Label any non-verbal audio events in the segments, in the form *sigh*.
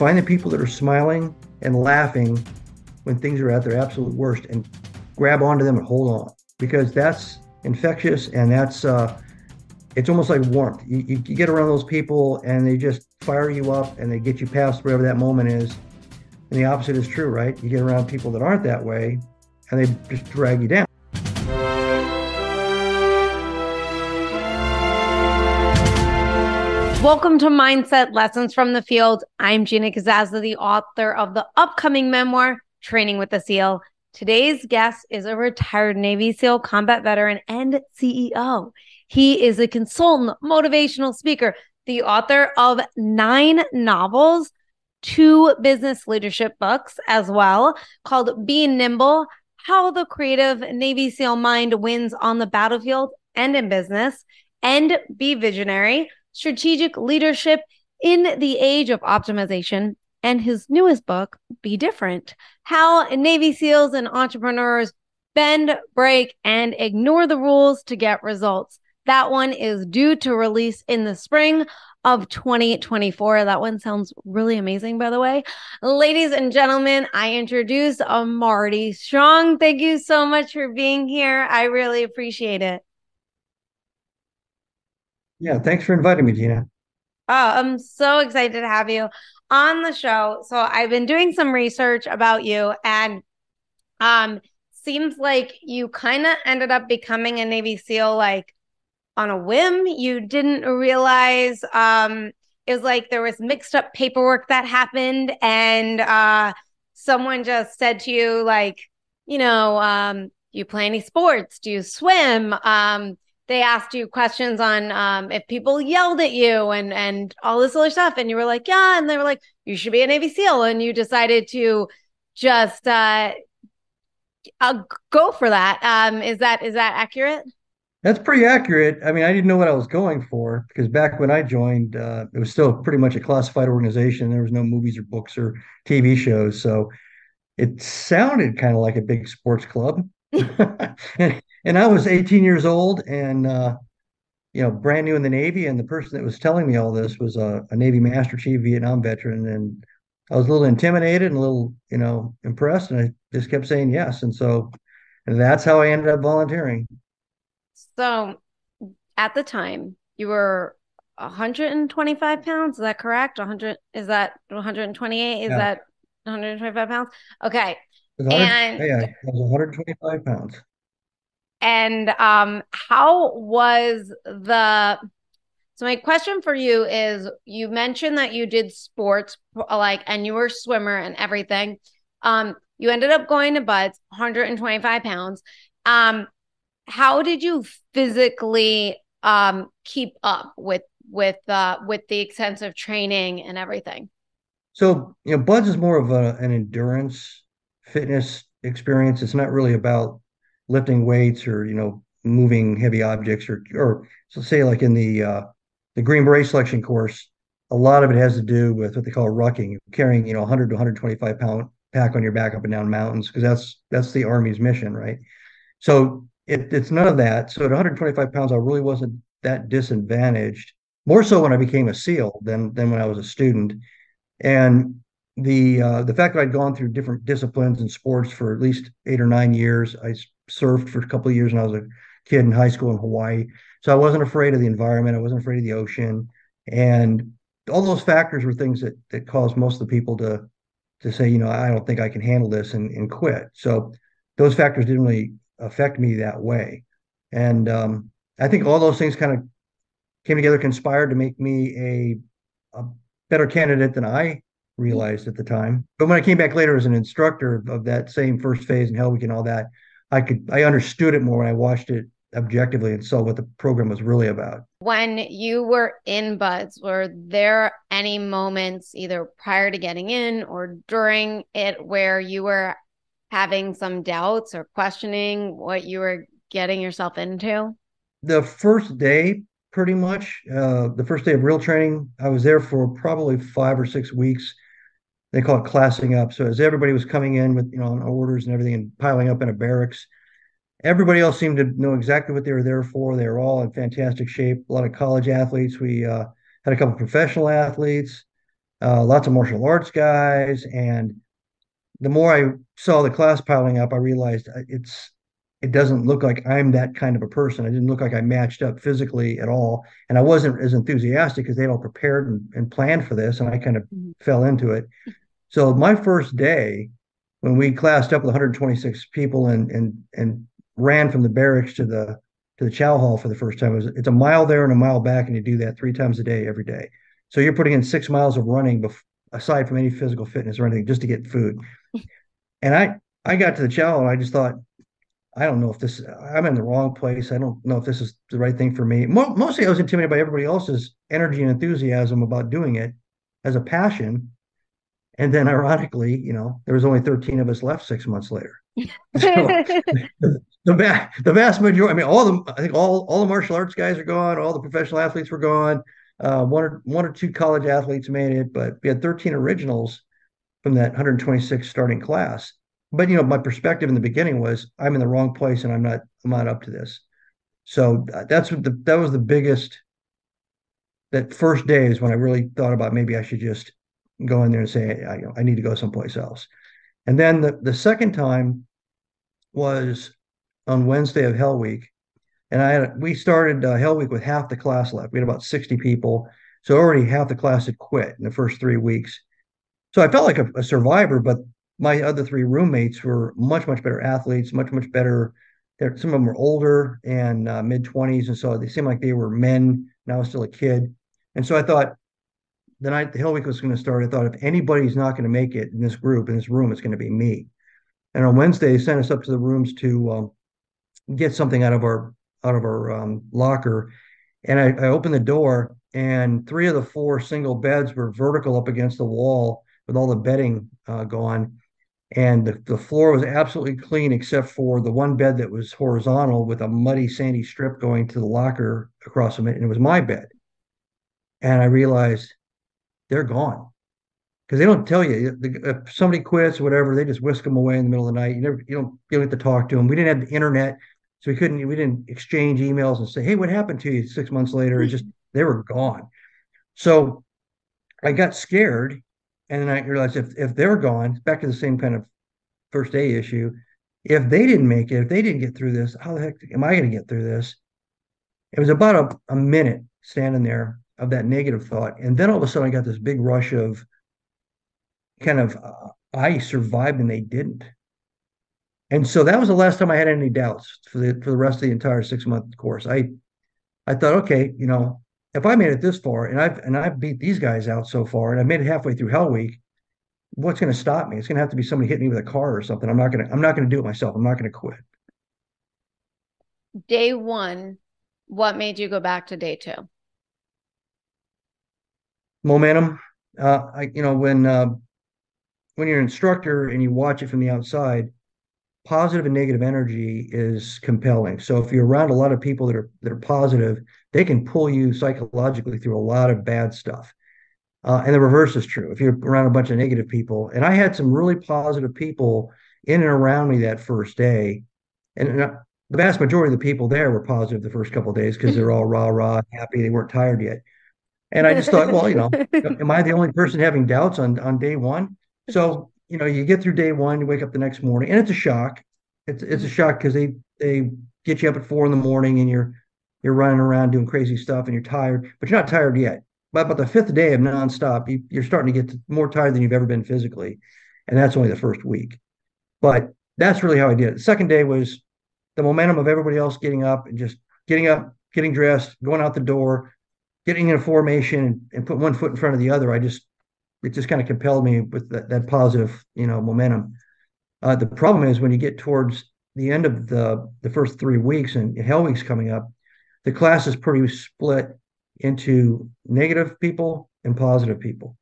Find the people that are smiling and laughing when things are at their absolute worst and grab onto them and hold on because that's infectious and that's uh, it's almost like warmth. You, you, you, get around those people and they just fire you up and they get you past whatever that moment is. And the opposite is true, right? You get around people that aren't that way and they just drag you down. Welcome to Mindset Lessons from the Field. I'm Gina Kazazza, the author of the upcoming memoir, Training with the SEAL. Today's guest is a retired Navy SEAL combat veteran and CEO. He is a consultant, motivational speaker, the author of nine novels, two business leadership books as well, called Being Nimble How the Creative Navy SEAL Mind Wins on the Battlefield and in Business, and Be Visionary strategic leadership in the age of optimization, and his newest book, Be Different How Navy SEALs and Entrepreneurs Bend, Break, and Ignore the Rules to Get Results. That one is due to release in the spring of 2024. That one sounds really amazing, by the way. Ladies and gentlemen, I introduce Marty Strong. Thank you so much for being here. I really appreciate it. Yeah, thanks for inviting me, Gina. Oh, I'm so excited to have you on the show. So I've been doing some research about you and um seems like you kind of ended up becoming a Navy SEAL like on a whim. You didn't realize um it was like there was mixed up paperwork that happened and uh someone just said to you like, you know, um do you play any sports? Do you swim? Um they asked you questions on um, if people yelled at you and and all this other stuff, and you were like, yeah, and they were like, you should be a Navy SEAL, and you decided to just uh, uh go for that. Um, is that is that accurate? That's pretty accurate. I mean, I didn't know what I was going for because back when I joined, uh, it was still pretty much a classified organization. There was no movies or books or TV shows, so it sounded kind of like a big sports club. *laughs* and I was 18 years old and uh, you know brand new in the Navy, and the person that was telling me all this was a, a Navy Master Chief Vietnam veteran, and I was a little intimidated and a little you know impressed, and I just kept saying yes, and so and that's how I ended up volunteering. So, at the time, you were 125 pounds. Is that correct? 100 is that 128? Is yeah. that 125 pounds? Okay. And yeah, I was 125 pounds. And um, how was the? So my question for you is: you mentioned that you did sports, like, and you were a swimmer and everything. Um, you ended up going to BUD/S, 125 pounds. Um, how did you physically um keep up with with uh with the extensive training and everything? So you know, BUD/S is more of a, an endurance fitness experience. It's not really about lifting weights or you know moving heavy objects or or so say like in the uh, the Green Beret selection course, a lot of it has to do with what they call rucking, carrying you know 100 to 125 pound pack on your back up and down mountains because that's that's the Army's mission, right? So it, it's none of that. So at 125 pounds, I really wasn't that disadvantaged. More so when I became a SEAL than than when I was a student. And the uh, the fact that I'd gone through different disciplines and sports for at least eight or nine years, I surfed for a couple of years when I was a kid in high school in Hawaii. So I wasn't afraid of the environment. I wasn't afraid of the ocean, and all those factors were things that that caused most of the people to to say, you know, I don't think I can handle this and, and quit. So those factors didn't really affect me that way, and um, I think all those things kind of came together, conspired to make me a, a better candidate than I realized at the time. But when I came back later as an instructor of that same first phase and Hell Week and all that, I could I understood it more when I watched it objectively and saw what the program was really about. When you were in BUD/S, were there any moments either prior to getting in or during it where you were having some doubts or questioning what you were getting yourself into? The first day, pretty much, uh, the first day of real training, I was there for probably five or six weeks they call it classing up. So as everybody was coming in with you know orders and everything and piling up in a barracks, everybody else seemed to know exactly what they were there for. They were all in fantastic shape. A lot of college athletes. We uh, had a couple professional athletes. uh, lots of martial arts guys. And the more I saw the class piling up, I realized uh, it's it doesn't look like I'm that kind of a person. I didn't look like I matched up physically at all. And I wasn't as enthusiastic because they'd all prepared and, and planned for this. And I kind of mm-hmm. fell into it. So my first day, when we classed up with 126 people and and and ran from the barracks to the to the chow hall for the first time, it was, it's a mile there and a mile back, and you do that three times a day every day. So you're putting in six miles of running bef- aside from any physical fitness or anything just to get food. *laughs* And I I got to the chow hall and I just thought, I don't know if this I'm in the wrong place. I don't know if this is the right thing for me. Mo- mostly I was intimidated by everybody else's energy and enthusiasm about doing it as a passion. And then ironically, you know, there was only 13 of us left six months later. *laughs* So, the, the, the vast majority, I mean, all the, I think all, all the martial arts guys are gone. All the professional athletes were gone. Uh, one or one or two college athletes made it, but we had 13 originals from that 126 starting class. But you know, my perspective in the beginning was I'm in the wrong place and I'm not I'm not up to this. So uh, that's what the that was the biggest that first day is when I really thought about maybe I should just go in there and say I, I need to go someplace else. And then the, the second time was on Wednesday of Hell Week. And I had, we started uh, Hell Week with half the class left. We had about 60 people. So already half the class had quit in the first three weeks. So I felt like a, a survivor, but my other three roommates were much, much better athletes, much, much better. They're, some of them were older and uh, mid 20s. And so they seemed like they were men. And I was still a kid. And so I thought, the night the Hell Week was going to start, I thought if anybody's not going to make it in this group, in this room, it's going to be me. And on Wednesday, they sent us up to the rooms to um, get something out of our out of our um, locker. And I, I, opened the door, and three of the four single beds were vertical up against the wall with all the bedding uh, gone. And the, the floor was absolutely clean except for the one bed that was horizontal with a muddy, sandy strip going to the locker across from it. And it was my bed. And I realized they're gone because they don't tell you if somebody quits or whatever they just whisk them away in the middle of the night you never you don't you don't get to talk to them we didn't have the internet so we couldn't we didn't exchange emails and say hey what happened to you six months later it just they were gone so i got scared and then i realized if if they're gone back to the same kind of first day issue if they didn't make it if they didn't get through this how the heck am i going to get through this it was about a, a minute standing there of that negative thought. And then all of a sudden, I got this big rush of kind of, uh, I survived and they didn't. And so that was the last time I had any doubts for the for the rest of the entire six month course. I I thought, okay, you know, if I made it this far and I've and I've beat these guys out so far and I made it halfway through Hell Week, what's going to stop me? It's going to have to be somebody hit me with a car or something. I'm not going to I'm not going to do it myself. I'm not going to quit. Day one, what made you go back to day two? momentum. Uh, I, you know, when uh, when you're an instructor and you watch it from the outside, positive and negative energy is compelling. So if you're around a lot of people that are that are positive, they can pull you psychologically through a lot of bad stuff. Uh, and the reverse is true. If you're around a bunch of negative people, and I had some really positive people in and around me that first day, and, and uh, the vast majority of the people there were positive the first couple of days because they're all *laughs* rah rah happy. They weren't tired yet. And I just thought, well, you know, am I the only person having doubts on on day one? So, you know, you get through day one, you wake up the next morning, and it's a shock. It's it's a shock because they they get you up at four in the morning and you're you're running around doing crazy stuff and you're tired, but you're not tired yet. But about the fifth day of nonstop, you, you're starting to get more tired than you've ever been physically, and that's only the first week. But that's really how I did it. The second day was the momentum of everybody else getting up and just getting up, getting dressed, going out the door, getting in a formation and, and put one foot in front of the other, I just it just kind of compelled me with that, that positive, you know, momentum. Uh, the problem is when you get towards the end of the the first three weeks and Hell Week's coming up, the class is pretty split into negative people and positive people.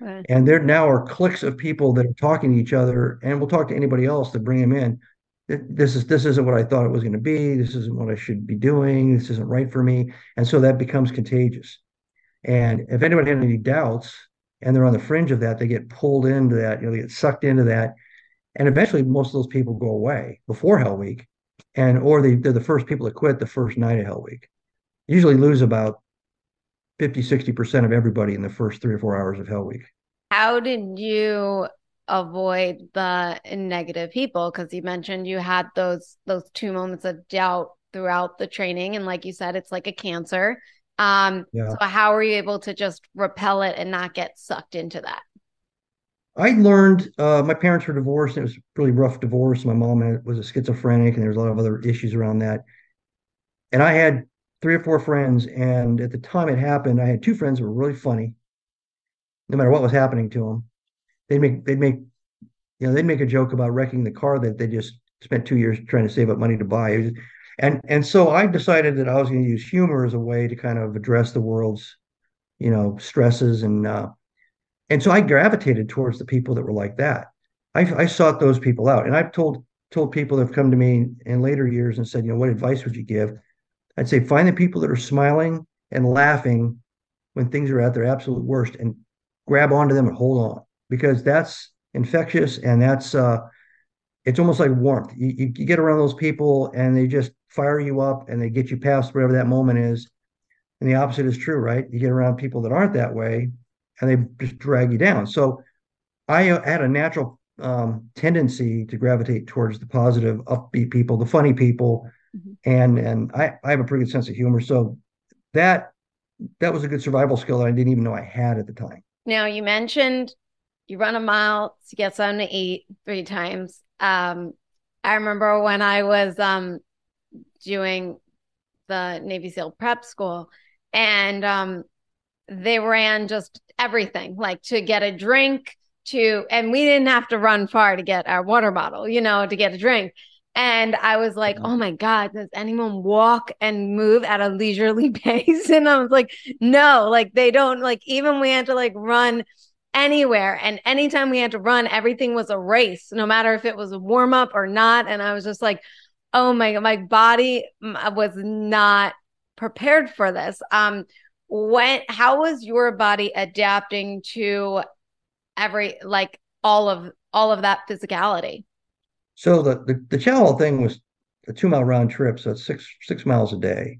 Right. And there now are cliques of people that are talking to each other, and we'll talk to anybody else to bring them in this is this isn't what I thought it was going to be. This isn't what I should be doing. This isn't right for me. And so that becomes contagious. And if anyone had any doubts and they're on the fringe of that, they get pulled into that, you know, they get sucked into that. And eventually most of those people go away before Hell Week. And or they, they're the first people to quit the first night of Hell Week. Usually lose about 50, 60% of everybody in the first three or four hours of Hell Week. How did you avoid the negative people? Because you mentioned you had those those two moments of doubt throughout the training, and like you said, it's like a cancer. Um, yeah. so how were you able to just repel it and not get sucked into that? I learned uh, my parents were divorced. And it was a really rough divorce. My mom had, was a schizophrenic, and there was a lot of other issues around that. And I had three or four friends, and at the time it happened, I had two friends who were really funny. No matter what was happening to them, they'd make they'd make you know they'd make a joke about wrecking the car that they just spent two years trying to save up money to buy. And and so I decided that I was going to use humor as a way to kind of address the world's you know stresses and uh, and so I gravitated towards the people that were like that. I, I sought those people out, and I've told told people that have come to me in later years and said, you know, what advice would you give? I'd say find the people that are smiling and laughing when things are at their absolute worst, and grab onto them and hold on because that's infectious and that's uh, it's almost like warmth. You, you, you get around those people and they just fire you up and they get you past whatever that moment is. And the opposite is true, right? You get around people that aren't that way and they just drag you down. So I had a natural um, tendency to gravitate towards the positive, upbeat people, the funny people, mm-hmm. and and I, I have a pretty good sense of humor. So that that was a good survival skill that I didn't even know I had at the time. Now you mentioned you run a mile to get something to eat three times. Um, I remember when I was um, doing the Navy SEAL prep school, and um, they ran just everything like to get a drink to and we didn't have to run far to get our water bottle you know to get a drink. And i was like mm-hmm. oh my god does anyone walk and move at a leisurely *laughs* pace? And i was like no like they don't like even we had to like run anywhere. And anytime we had to run everything was a race no matter if it was a warm up or not. And i was just like oh my god, my body was not prepared for this. Um when how was your body adapting to every like all of all of that physicality? So the the, the chow thing was a two mile round trip so it's six six miles a day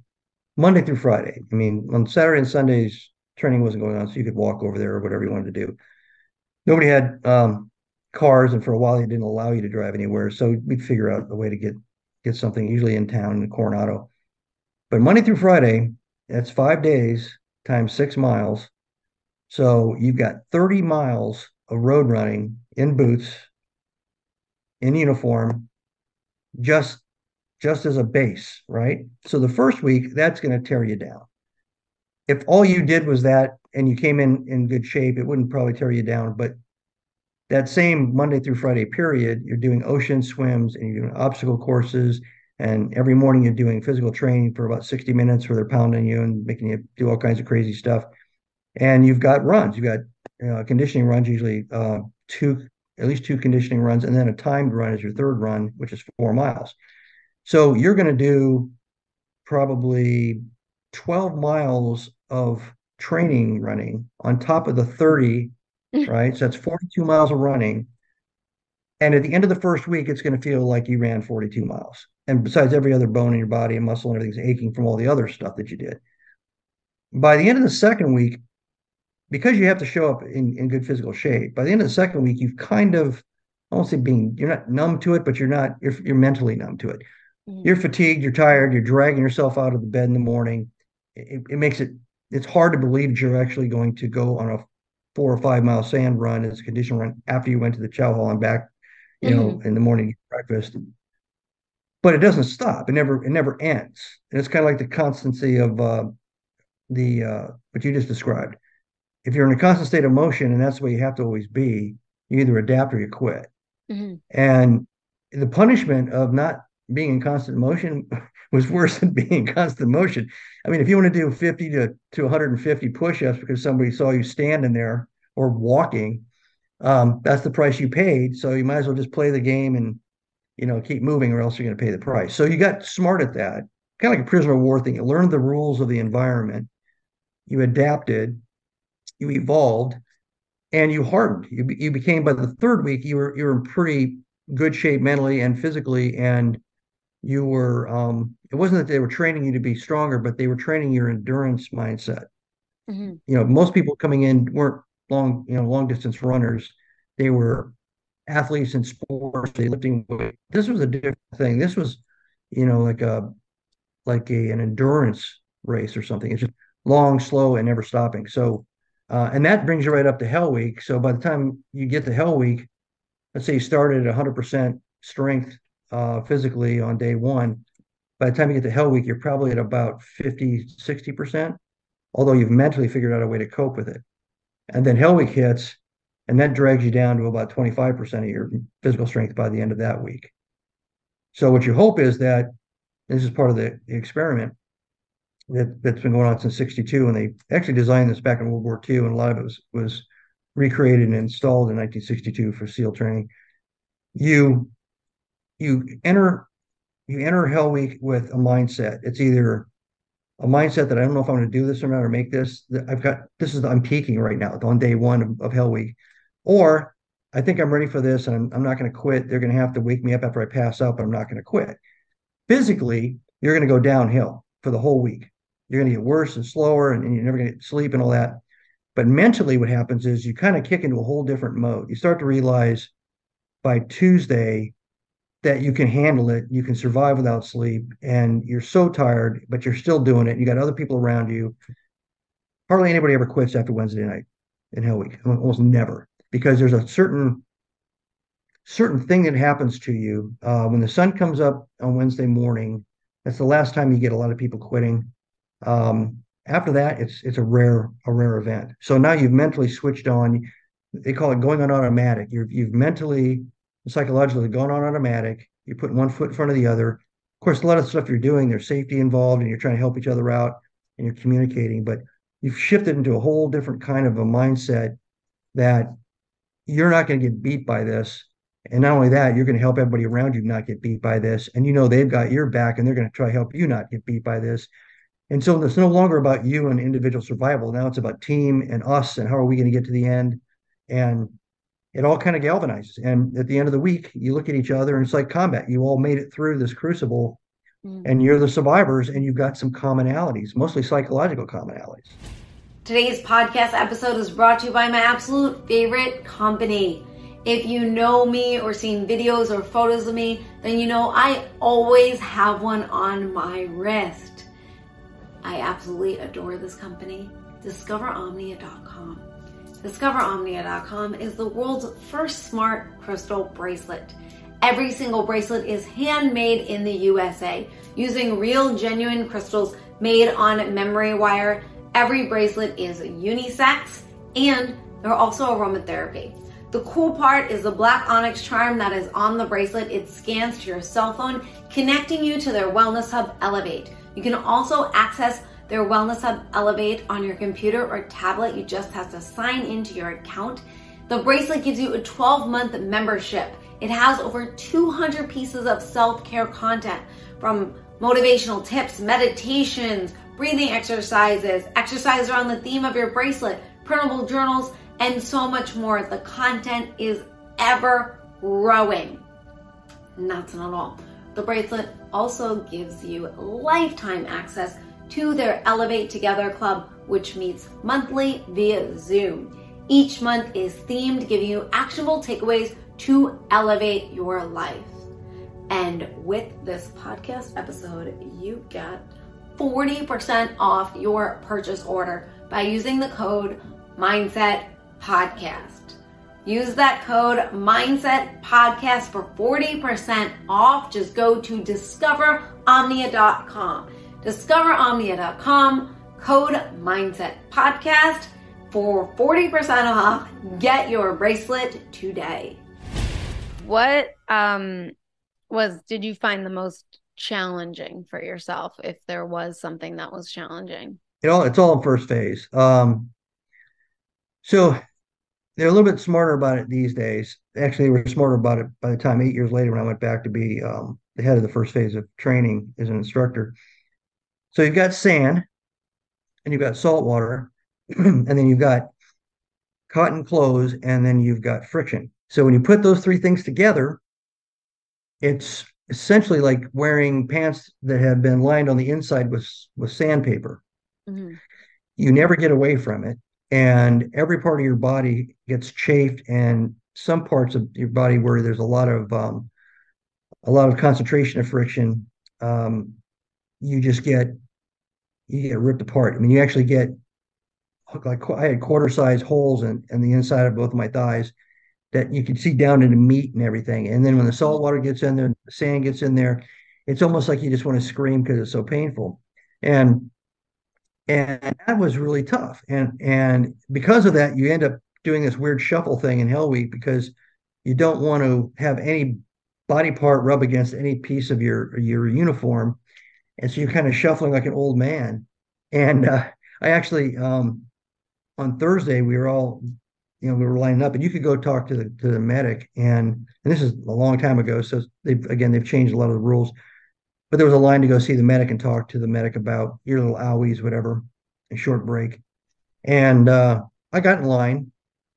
monday through friday. I mean on saturday and sundays training wasn't going on so you could walk over there or whatever you wanted to do. Nobody had um, cars and for a while they didn't allow you to drive anywhere so we'd figure out a way to get get something usually in town in coronado. But monday through friday that's five days times six miles. So you've got 30 miles of road running in boots, in uniform, just just as a base, right? So the first week, that's going to tear you down. If all you did was that and you came in in good shape, it wouldn't probably tear you down. But that same Monday through Friday period, you're doing ocean swims and you're doing obstacle courses and every morning you're doing physical training for about 60 minutes where they're pounding you and making you do all kinds of crazy stuff. And you've got runs, you've got you know, conditioning runs, usually uh, two, at least two conditioning runs, and then a timed run is your third run, which is four miles. So you're going to do probably 12 miles of training running on top of the 30, *laughs* right? So that's 42 miles of running. And at the end of the first week, it's going to feel like you ran 42 miles and besides every other bone in your body and muscle and everything's aching from all the other stuff that you did. By the end of the second week, because you have to show up in, in good physical shape, by the end of the second week, you've kind of, I won't say being, you're not numb to it, but you're not, you're, you're mentally numb to it. Mm-hmm. You're fatigued, you're tired, you're dragging yourself out of the bed in the morning. It, it makes it, it's hard to believe that you're actually going to go on a four or five mile sand run as a condition run after you went to the chow hall and back, you mm-hmm. know, in the morning breakfast but it doesn't stop. It never it never ends. And it's kind of like the constancy of uh, the uh, what you just described. If you're in a constant state of motion, and that's the way you have to always be, you either adapt or you quit. Mm-hmm. And the punishment of not being in constant motion *laughs* was worse than being in constant motion. I mean, if you want to do 50 to, to 150 push-ups because somebody saw you standing there or walking, um, that's the price you paid. So you might as well just play the game and you know, keep moving or else you're going to pay the price. So you got smart at that, kind of like a prisoner of war thing. You learned the rules of the environment, you adapted, you evolved, and you hardened. You, you became by the third week, you were you were in pretty good shape mentally and physically, and you were. Um, it wasn't that they were training you to be stronger, but they were training your endurance mindset. Mm-hmm. You know, most people coming in weren't long, you know, long distance runners. They were athletes in sports, they lifting weight. This was a different thing. This was, you know, like a like a an endurance race or something. It's just long, slow, and never stopping. So, uh, and that brings you right up to Hell Week. So by the time you get to Hell Week, let's say you started at 100% strength uh, physically on day one. By the time you get to Hell Week, you're probably at about 50, 60%, although you've mentally figured out a way to cope with it. And then Hell Week hits, and that drags you down to about 25% of your physical strength by the end of that week. So what you hope is that this is part of the, experiment that, that's been going on since 62 and they actually designed this back in world war ii and a lot of it was was recreated and installed in 1962 for seal training you you enter you enter hell week with a mindset it's either a mindset that i don't know if i'm going to do this or not or make this i've got this is i'm peaking right now on day one of, of hell week or i think i'm ready for this and i'm, I'm not going to quit they're going to have to wake me up after i pass out but i'm not going to quit physically you're going to go downhill for the whole week you're going to get worse and slower and, and you're never going to sleep and all that. But mentally, what happens is you kind of kick into a whole different mode. You start to realize by Tuesday that you can handle it, you can survive without sleep, and you're so tired, but you're still doing it. You got other people around you. Hardly anybody ever quits after Wednesday night in Hell Week, almost never, because there's a certain certain thing that happens to you uh, when the sun comes up on Wednesday morning. That's the last time you get a lot of people quitting. Um, after that, it's it's a rare a rare event. So now you've mentally switched on. They call it going on automatic. You've you've mentally psychologically going on automatic. You're putting one foot in front of the other. Of course, a lot of stuff you're doing, there's safety involved, and you're trying to help each other out, and you're communicating. But you've shifted into a whole different kind of a mindset that you're not going to get beat by this. And not only that, you're going to help everybody around you not get beat by this. And you know they've got your back and they're going to try to help you not get beat by this. And so it's no longer about you and individual survival. Now it's about team and us and how are we going to get to the end. And it all kind of galvanizes. And at the end of the week, you look at each other and it's like combat. You all made it through this crucible mm-hmm. and you're the survivors and you've got some commonalities, mostly psychological commonalities. Today's podcast episode is brought to you by my absolute favorite company. If you know me or seen videos or photos of me, then you know I always have one on my wrist. I absolutely adore this company, discoveromnia.com. Discoveromnia.com is the world's first smart crystal bracelet. Every single bracelet is handmade in the USA using real genuine crystals made on memory wire. Every bracelet is unisex and they're also aromatherapy. The cool part is the black onyx charm that is on the bracelet. It scans to your cell phone, connecting you to their wellness hub Elevate. You can also access their Wellness Hub Elevate on your computer or tablet. You just have to sign into your account. The bracelet gives you a 12 month membership. It has over 200 pieces of self care content from motivational tips, meditations, breathing exercises, exercises around the theme of your bracelet, printable journals, and so much more. The content is ever growing. And that's not all. The bracelet also gives you lifetime access to their Elevate Together Club, which meets monthly via Zoom. Each month is themed, giving you actionable takeaways to elevate your life. And with this podcast episode, you get 40% off your purchase order by using the code Mindset Podcast. Use that code Mindset Podcast for 40% off. Just go to discoveromnia.com. DiscoverOmnia.com, code Mindset Podcast for 40% off. Get your bracelet today. What um was did you find the most challenging for yourself if there was something that was challenging? You know, it's all in first phase. Um so they're a little bit smarter about it these days. Actually, they were smarter about it by the time eight years later when I went back to be um, the head of the first phase of training as an instructor. So you've got sand and you've got salt water, *clears throat* and then you've got cotton clothes, and then you've got friction. So when you put those three things together, it's essentially like wearing pants that have been lined on the inside with with sandpaper. Mm-hmm. You never get away from it, and every part of your body gets chafed, and some parts of your body where there's a lot of um, a lot of concentration of friction, um, you just get you get ripped apart. I mean, you actually get like I had quarter size holes in, in the inside of both of my thighs that you could see down into meat and everything. And then when the salt water gets in there, the sand gets in there, it's almost like you just want to scream because it's so painful. And and that was really tough. And and because of that, you end up doing this weird shuffle thing in Hell Week because you don't want to have any body part rub against any piece of your your uniform, and so you're kind of shuffling like an old man. And uh, I actually um, on Thursday we were all you know we were lining up, and you could go talk to the to the medic, and and this is a long time ago, so they've again they've changed a lot of the rules but there was a line to go see the medic and talk to the medic about your little owies, whatever, a short break. And uh, I got in line,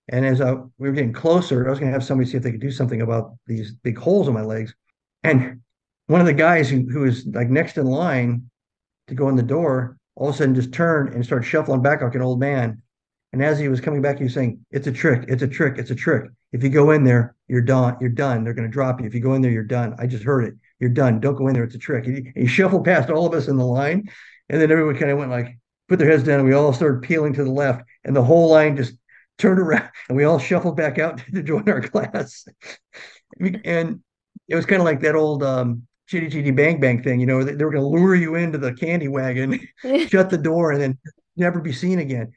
and as I, we were getting closer, I was going to have somebody see if they could do something about these big holes in my legs. And one of the guys who, who was like next in line to go in the door, all of a sudden just turned and started shuffling back like an old man. And as he was coming back, he was saying, "It's a trick. It's a trick. It's a trick. If you go in there, you're done. You're done. They're going to drop you. If you go in there, you're done. I just heard it you're done. Don't go in there. It's a trick. And he, he *laughs* shuffled past all of us in the line. And then everyone kind of went like, put their heads down. And we all started peeling to the left. And the whole line just turned around *laughs* and we all shuffled back out *laughs* to join our class. and it was kind of like that old um, chitty chitty bang bang thing. You know, they, they were going to lure you into the candy wagon, *laughs* *laughs* shut the door, and then never be seen again.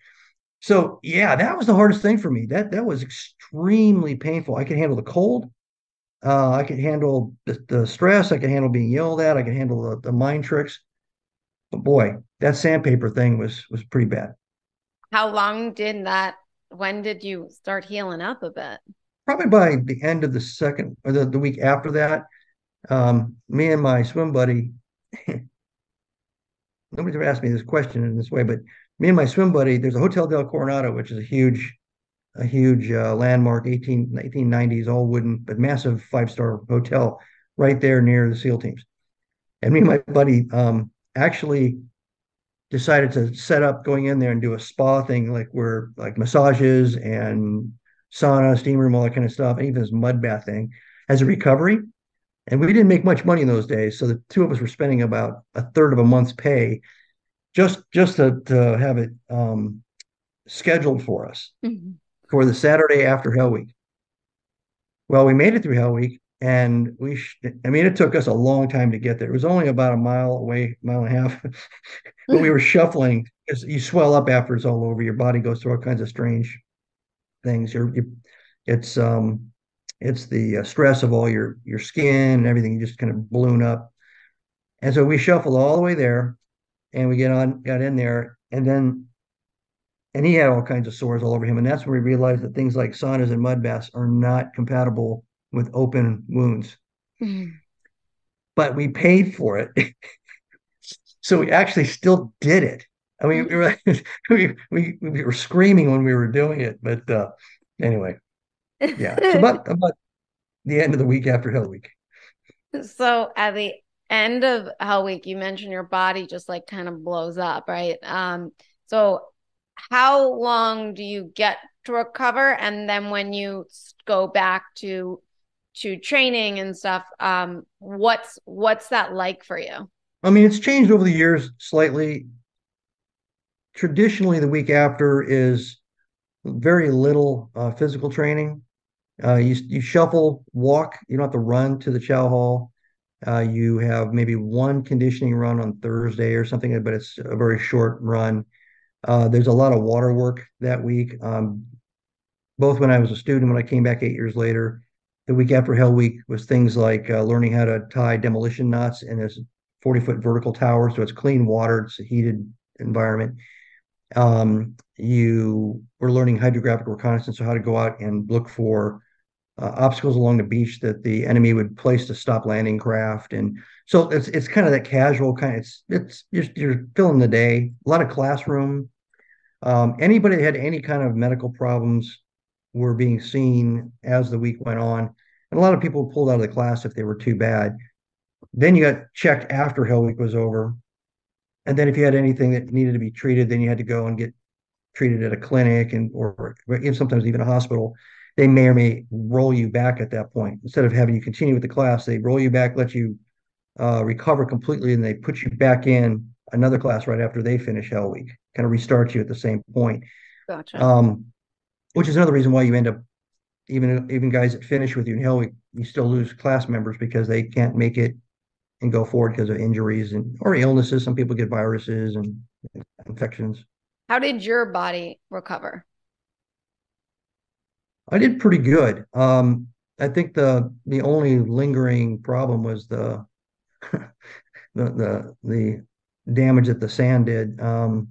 So yeah, that was the hardest thing for me. That that was extremely painful. I could handle the cold. Uh, I could handle the, the, stress. I could handle being yelled at. I could handle the, the mind tricks. But boy, that sandpaper thing was was pretty bad. How long did that? When did you start healing up a bit? Probably by the end of the second or the, the week after that. Um, me and my swim buddy. *laughs* nobody's ever asked me this question in this way, but me and my swim buddy. There's a Hotel del Coronado, which is a huge a huge uh, landmark 18, 1890s, all wooden, but massive five star hotel right there near the SEAL teams. And me and my buddy um, actually decided to set up going in there and do a spa thing, like where like massages and sauna, steam room, all that kind of stuff, and even this mud bath thing as a recovery. And we didn't make much money in those days, so the two of us were spending about a third of a month's pay just just to, to have it um, scheduled for us. Mm-hmm for the Saturday after Hell Week. Well, we made it through Hell Week, and we, sh- I mean, it took us a long time to get there. It was only about a mile away, mile and a half, *laughs* but we were *laughs* shuffling because you swell up after it's all over. Your body goes through all kinds of strange things. You're, you, it's, um, it's the uh, stress of all your your skin and everything. Just kind of balloon up, and so we shuffled all the way there, and we get on, got in there, and then and he had all kinds of sores all over him. And that's when we realized that things like saunas and mud baths are not compatible with open wounds. Mm. But we paid for it. *laughs* so we actually still did it. I mean, we were, *laughs* we, we, we were screaming when we were doing it. But uh, anyway, yeah. So about, about the end of the week after Hell Week. So at the end of Hell Week, you mentioned your body just like kind of blows up, right? Um, so how long do you get to recover and then when you go back to to training and stuff um what's what's that like for you i mean it's changed over the years slightly traditionally the week after is very little uh, physical training uh, you, you shuffle walk you don't have to run to the chow hall uh, you have maybe one conditioning run on thursday or something but it's a very short run uh, there's a lot of water work that week. Um, both when I was a student, when I came back eight years later, the week after Hell Week was things like uh, learning how to tie demolition knots in a 40 foot vertical tower. So it's clean water, it's a heated environment. Um, you were learning hydrographic reconnaissance, so how to go out and look for uh, obstacles along the beach that the enemy would place to stop landing craft. And so it's it's kind of that casual kind. Of, it's it's you're, you're filling the day. A lot of classroom. Um, anybody that had any kind of medical problems were being seen as the week went on, and a lot of people pulled out of the class if they were too bad. Then you got checked after Hell Week was over, and then if you had anything that needed to be treated, then you had to go and get treated at a clinic and or even sometimes even a hospital, they may or may roll you back at that point. Instead of having you continue with the class, they roll you back, let you uh, recover completely, and they put you back in another class right after they finish Hell Week, kind of restart you at the same point. Gotcha. Um, which is another reason why you end up even even guys that finish with you in Hell Week, you still lose class members because they can't make it and go forward because of injuries and or illnesses. Some people get viruses and infections. How did your body recover? I did pretty good. Um, I think the the only lingering problem was the *laughs* the the the damage that the sand did. Um,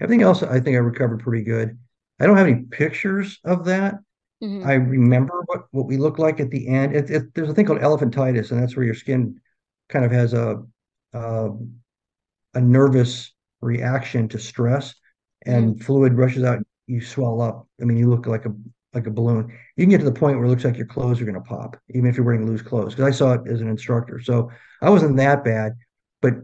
everything else, I think I recovered pretty good. I don't have any pictures of that. Mm-hmm. I remember what what we looked like at the end. It, it, there's a thing called elephantitis, and that's where your skin kind of has a a, a nervous reaction to stress, and mm-hmm. fluid rushes out. You swell up. I mean, you look like a like a balloon. You can get to the point where it looks like your clothes are going to pop, even if you're wearing loose clothes. Because I saw it as an instructor, so I wasn't that bad. But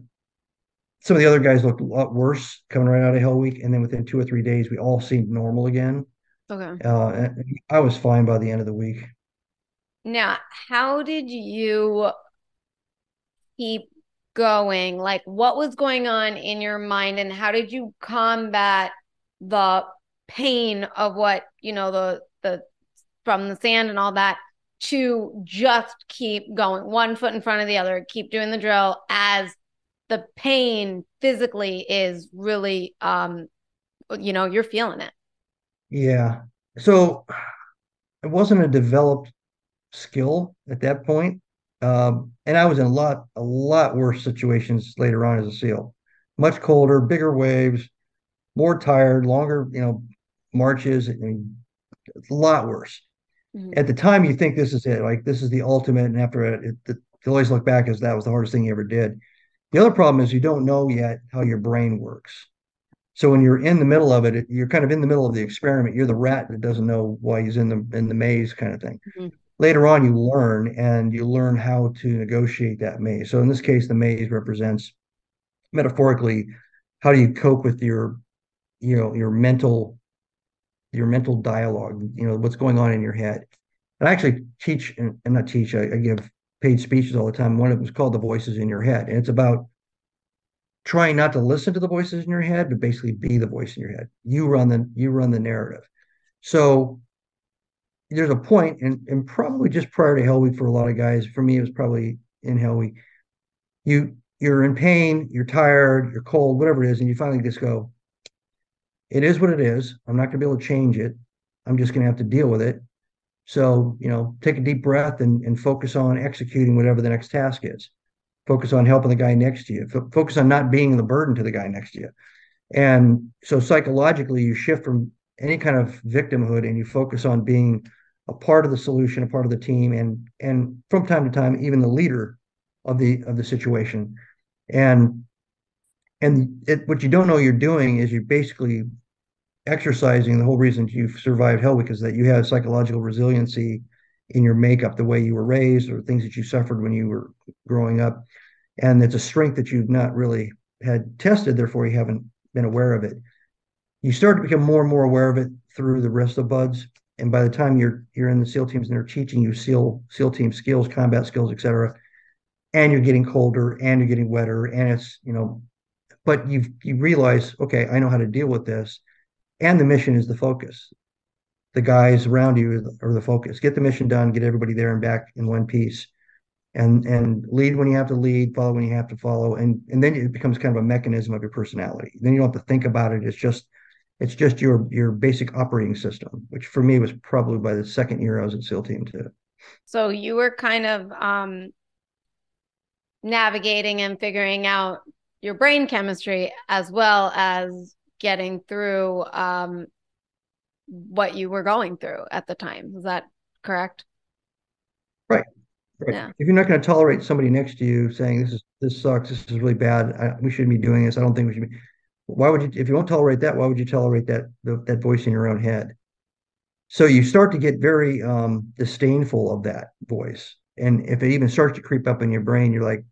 some of the other guys looked a lot worse coming right out of Hell Week, and then within two or three days, we all seemed normal again. Okay. Uh, I was fine by the end of the week. Now, how did you keep going? Like, what was going on in your mind, and how did you combat the pain of what you know the the from the sand and all that to just keep going one foot in front of the other, keep doing the drill as the pain physically is really um you know, you're feeling it. Yeah. So it wasn't a developed skill at that point. Um, and I was in a lot, a lot worse situations later on as a SEAL. Much colder, bigger waves, more tired, longer, you know, marches. Mean, a lot worse. Mm-hmm. At the time, you think this is it, like this is the ultimate. And after it, it, it, you always look back as that was the hardest thing you ever did. The other problem is you don't know yet how your brain works. So when you're in the middle of it, you're kind of in the middle of the experiment. You're the rat that doesn't know why he's in the in the maze, kind of thing. Mm-hmm. Later on, you learn and you learn how to negotiate that maze. So in this case, the maze represents metaphorically how do you cope with your you know your mental your mental dialogue you know what's going on in your head. And i actually teach and, and not teach I, I, give paid speeches all the time. One of them is called the voices in your head and it's about trying not to listen to the voices in your head but basically be the voice in your head. You run the you run the narrative. So there's a point and, and probably just prior to hell week for a lot of guys for me it was probably in hell week you you're in pain you're tired you're cold whatever it is and you finally just go it is what it is. I'm not going to be able to change it. I'm just going to have to deal with it. So, you know, take a deep breath and, and focus on executing whatever the next task is. Focus on helping the guy next to you. F- focus on not being the burden to the guy next to you. And so psychologically, you shift from any kind of victimhood and you focus on being a part of the solution, a part of the team, and and from time to time, even the leader of the of the situation. And and it, what you don't know you're doing is you're basically exercising the whole reason you've survived hell because that you have psychological resiliency in your makeup the way you were raised or things that you suffered when you were growing up. And it's a strength that you've not really had tested therefore you haven't been aware of it. You start to become more and more aware of it through the rest of BUD/S. And by the time you're you're in the seal teams and they're teaching you seal seal team skills combat skills etc and you're getting colder and you're getting wetter and it's you know but you you realize, okay, I know how to deal with this, and the mission is the focus. The guys around you are the focus. Get the mission done. Get everybody there and back in one piece, and and lead when you have to lead, follow when you have to follow, and and then it becomes kind of a mechanism of your personality. Then you don't have to think about it. It's just it's just your your basic operating system, which for me was probably by the second year I was at SEAL Team Two. So you were kind of um, navigating and figuring out your brain chemistry as well as getting through um, what you were going through at the time. Is that correct? Right. Right. Yeah. If you're not going to tolerate somebody next to you saying this is this sucks, this is really bad, I, we shouldn't be doing this. I don't think we should be. Why would you? If you won't tolerate that, why would you tolerate that the, that voice in your own head? So you start to get very um, disdainful of that voice, and if it even starts to creep up in your brain, you're like,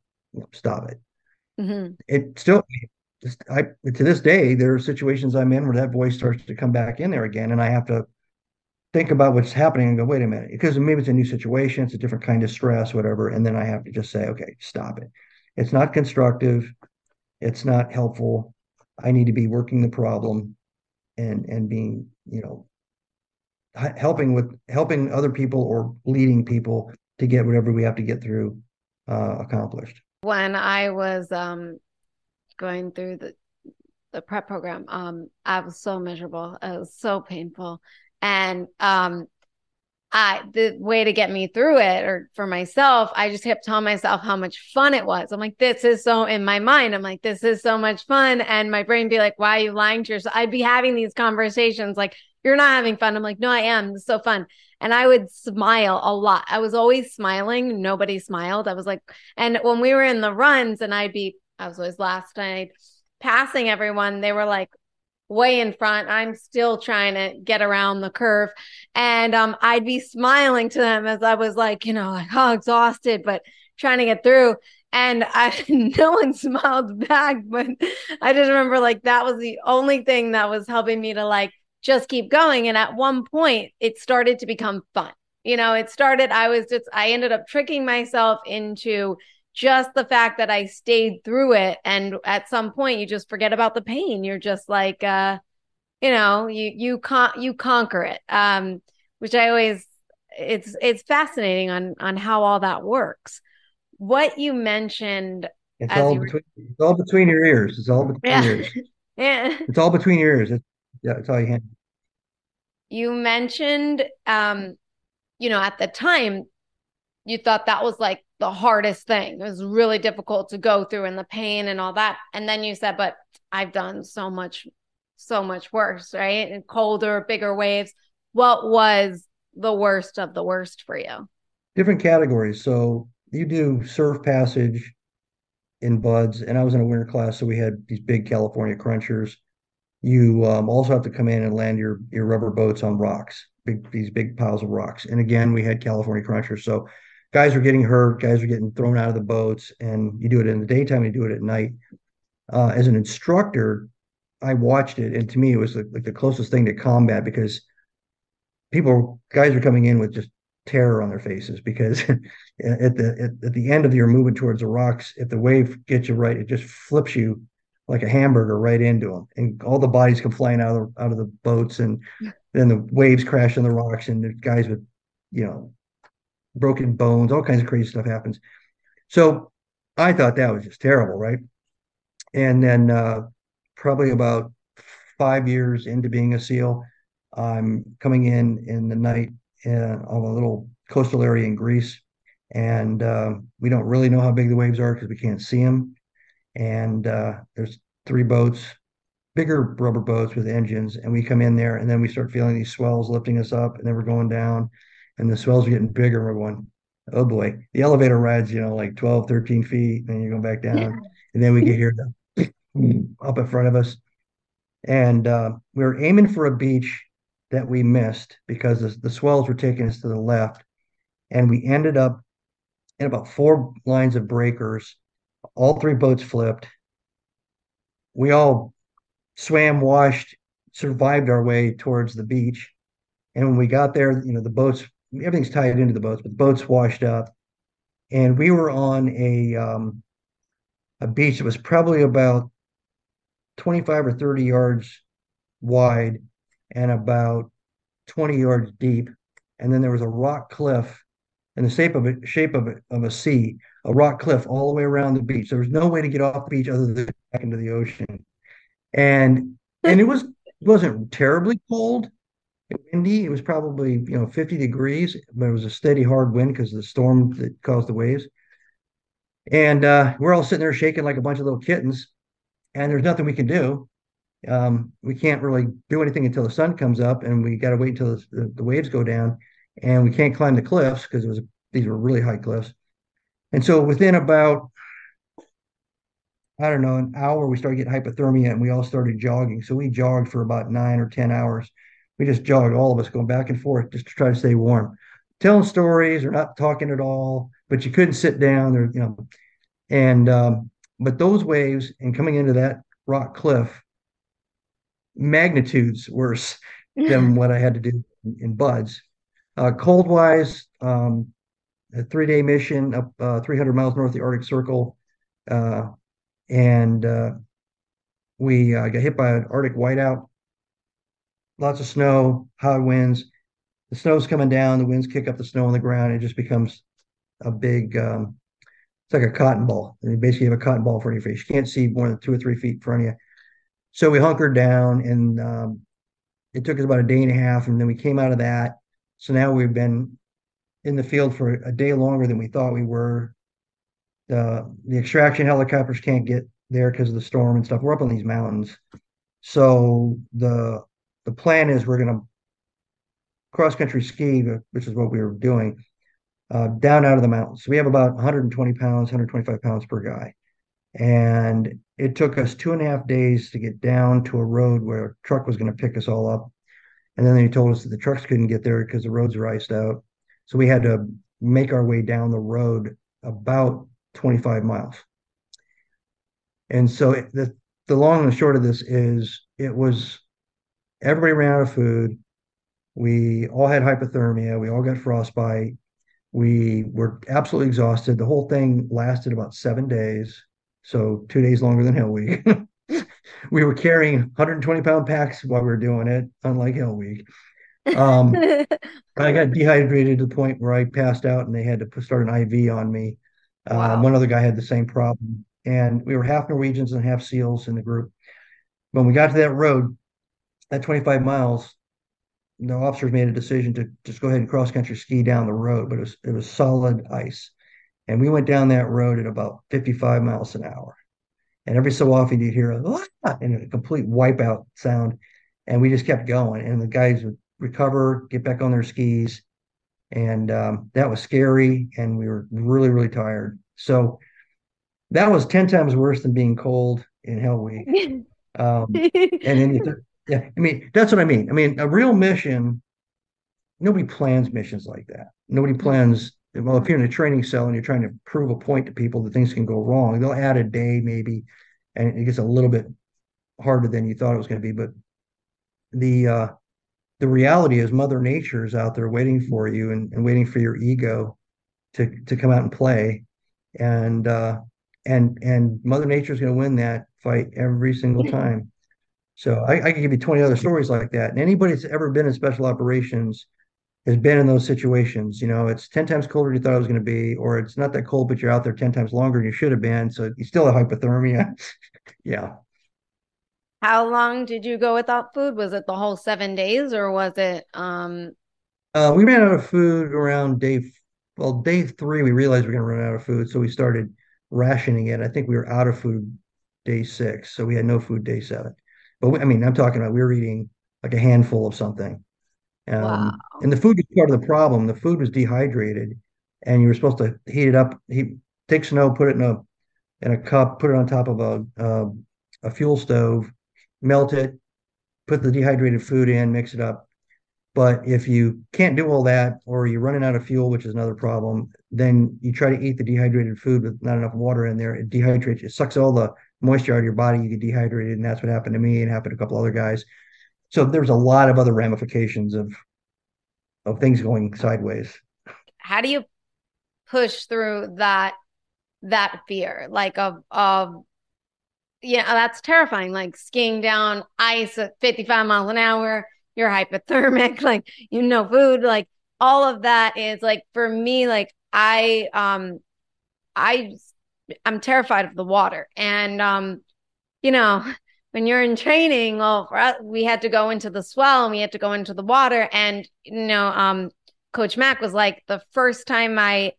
stop it. Mm-hmm. It still I to this day there are situations I'm in where that voice starts to come back in there again, and I have to think about what's happening and go, wait a minute, because maybe it's a new situation, it's a different kind of stress, whatever, and then I have to just say, okay, stop it. It's not constructive, it's not helpful. I need to be working the problem and and being, you know, helping with helping other people or leading people to get whatever we have to get through uh, accomplished. When I was um, going through the the prep program, um, I was so miserable. It was so painful, and um, I the way to get me through it, or for myself, I just kept telling myself how much fun it was. I'm like, this is so in my mind. I'm like, this is so much fun, and my brain be like, why are you lying to yourself? I'd be having these conversations like, you're not having fun. I'm like, no, I am. It's so fun. And I would smile a lot. I was always smiling. Nobody smiled. I was like, and when we were in the runs, and I'd be, I was always last night passing everyone, they were like, way in front. I'm still trying to get around the curve. And um, I'd be smiling to them as I was like, you know, like, oh, exhausted, but trying to get through. And I, *laughs* no one smiled back, but I just remember like that was the only thing that was helping me to like just keep going. And at one point, it started to become fun. You know, it started, I was just, I ended up tricking myself into just the fact that I stayed through it. And at some point, you just forget about the pain. You're just like, uh, you know, you, you con- you conquer it. Um, which I always, it's, it's fascinating on, on how all that works. What you mentioned. It's all were- between, it's all between your ears. It's all between yeah. your ears. *laughs* yeah. It's all between your ears. It's, yeah, it's all you can. You mentioned, um, you know, at the time, you thought that was like the hardest thing. It was really difficult to go through and the pain and all that. And then you said, but I've done so much, so much worse, right? And colder, bigger waves. What was the worst of the worst for you? Different categories. So you do surf passage in BUD/S, and I was in a winter class, so we had these big California crunchers. You um, also have to come in and land your your rubber boats on rocks, big these big piles of rocks. And again, we had California crunchers, so guys were getting hurt, guys were getting thrown out of the boats, and you do it in the daytime, you do it at night. Uh, as an instructor, I watched it, and to me, it was like, like the closest thing to combat because people, guys, are coming in with just terror on their faces because *laughs* at the at, at, the end of your movement towards the rocks, if the wave gets you right, it just flips you like a hamburger right into them, and all the bodies come flying out of the, out of the boats, and then the waves crash on the rocks, and the guys with you know broken bones, all kinds of crazy stuff happens. So I thought that was just terrible, right? And then uh, probably about five years into being a SEAL, I'm coming in in the night uh, on a little coastal area in Greece, and uh, we don't really know how big the waves are because we can't see them. And uh, there's three boats, bigger rubber boats with engines, and we come in there, and then we start feeling these swells lifting us up, and then we're going down, and the swells are getting bigger. We're going, oh boy, the elevator rides, you know, like 12, 13 feet, and you're going back down. Yeah. And then we get here *clears throat* up in front of us. And uh, we were aiming for a beach that we missed because the, the swells were taking us to the left. And we ended up in about four lines of breakers. All three boats flipped. We all swam, washed, survived our way towards the beach. And when we got there, you know, the boats everything's tied into the boats, but the boats washed up. And we were on a um, a beach that was probably about 25 or 30 yards wide and about 20 yards deep. And then there was a rock cliff in the shape of a shape of it, of a C, a rock cliff all the way around the beach. There was no way to get off the beach other than back into the ocean. And and it was it wasn't terribly cold, windy. It was probably you know 50 degrees, but it was a steady hard wind because of the storm that caused the waves. And uh, we're all sitting there shaking like a bunch of little kittens, and there's nothing we can do. Um, we can't really do anything until the sun comes up, and we got to wait until the, the, waves go down, and we can't climb the cliffs because it was these were really high cliffs. And so within about I don't know an hour, we started getting hypothermia, and we all started jogging. So we jogged for about nine or ten hours we just jogged, all of us going back and forth just to try to stay warm, telling stories or not talking at all. But you couldn't sit down, or you know, and um, but those waves and coming into that rock cliff magnitudes worse than *laughs* what I had to do in, in BUD/S. Uh, cold wise, um, a three day mission up uh, 300 miles north of the Arctic Circle. Uh, and uh, we uh, got hit by an Arctic whiteout. Lots of snow, high winds. The snow's coming down, the winds kick up the snow on the ground. It just becomes a big, um, it's like a cotton ball. And you basically have a cotton ball in front of your face. You can't see more than two or three feet in front of you. So we hunkered down and um, it took us about a day and a half. And then we came out of that. So now we've been in the field for a day longer than we thought we were. The the extraction helicopters can't get there because of the storm and stuff. We're up on these mountains. So the the plan is we're gonna cross country ski, which is what we were doing, uh, down out of the mountains. So we have about 120 pounds, 125 pounds per guy. And it took us two and a half days to get down to a road where a truck was going to pick us all up. And then they told us that the trucks couldn't get there because the roads were iced out. So we had to make our way down the road about 25 miles. And so the the long and short of this is it was everybody ran out of food. We all had hypothermia. We all got frostbite. We were absolutely exhausted. The whole thing lasted about seven days, so two days longer than Hell Week. *laughs* we were carrying 120 pound packs while we were doing it, unlike Hell Week. Um, *laughs* I got dehydrated to the point where I passed out, and they had to start an IV on me. Uh, wow. one other guy had the same problem, and we were half Norwegians and half SEALs in the group. When we got to that road, that 25 miles, the officers made a decision to just go ahead and cross country ski down the road, but it was it was solid ice, and we went down that road at about 55 miles an hour, and every so often you'd hear a and a complete wipeout sound, and we just kept going, and the guys would recover, get back on their skis, and um, that was scary, and we were really really tired. So that was 10 times worse than being cold in Hell Week. *laughs* Um, and then yeah, I mean, that's what I mean. I mean, a real mission, nobody plans missions like that. Nobody mm-hmm. plans, well, if you're in a training cell and you're trying to prove a point to people that things can go wrong, they'll add a day maybe, and it gets a little bit harder than you thought it was going to be. But the, uh, the reality is mother nature is out there waiting for you and, and waiting for your ego to to come out and play and uh and and mother nature is going to win that fight every single time so I, I can give you 20 other stories like that. And anybody that's ever been in special operations has been in those situations. You know, it's 10 times colder than you thought it was going to be, or it's not that cold, but you're out there 10 times longer than you should have been. So you still have hypothermia. *laughs* yeah. How long did you go without food? Was it the whole seven days or was it um uh, we ran out of food around day well, day three, we realized we are gonna run out of food. So we started rationing it. I think we were out of food day six. So we had no food day seven. But we, I mean, I'm talking about we were eating like a handful of something. Um, wow. And the food was part of the problem. The food was dehydrated, and you were supposed to heat it up. He take snow, put it in a in a cup, put it on top of a uh, a fuel stove, melt it, put the dehydrated food in, mix it up. But if you can't do all that, or you're running out of fuel, which is another problem, then you try to eat the dehydrated food with not enough water in there. It dehydrates. It sucks all the moisture out of your body, you get dehydrated, and that's what happened to me and happened to a couple other guys. So there's a lot of other ramifications of of things going sideways. How do you push through that that fear, like of of yeah, that's terrifying. Like skiing down ice at 55 miles an hour, you're hypothermic, *laughs* like you know food, like all of that is like for me, like I um I I'm terrified of the water. And um, you know, *laughs* when you're in training, well, us, we had to go into the swell and we had to go into the water. And you know, um, Coach Mack was like, the first time I,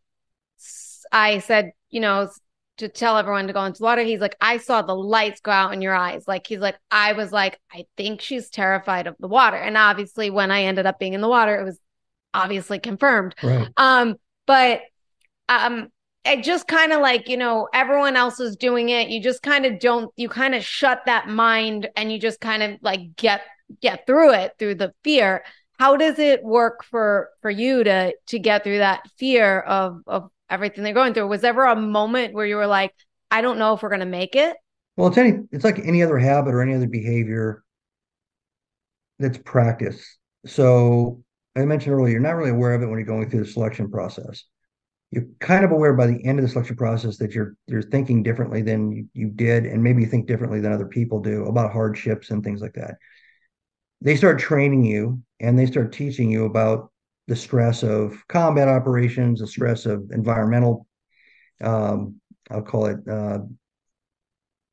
I said, you know, to tell everyone to go into the water, he's like, I saw the lights go out in your eyes. Like he's like, I was like, I think she's terrified of the water. And obviously, when I ended up being in the water, it was obviously confirmed. Right. Um, but um, it just kind of like you know everyone else is doing it you just kind of don't you kind of shut that mind and you just kind of like get get through it through the fear how does it work for for you to to get through that fear of of everything they're going through was ever a moment where you were like i don't know if we're going to make it Well, it's any it's like any other habit or any other behavior that's practice. So I mentioned earlier, you're not really aware of it when you're going through the selection process. You're kind of aware by the end of the selection process that you're you're thinking differently than you, you did, and maybe you think differently than other people do about hardships and things like that. They start training you and they start teaching you about the stress of combat operations, the stress of environmental, um, I'll call it uh,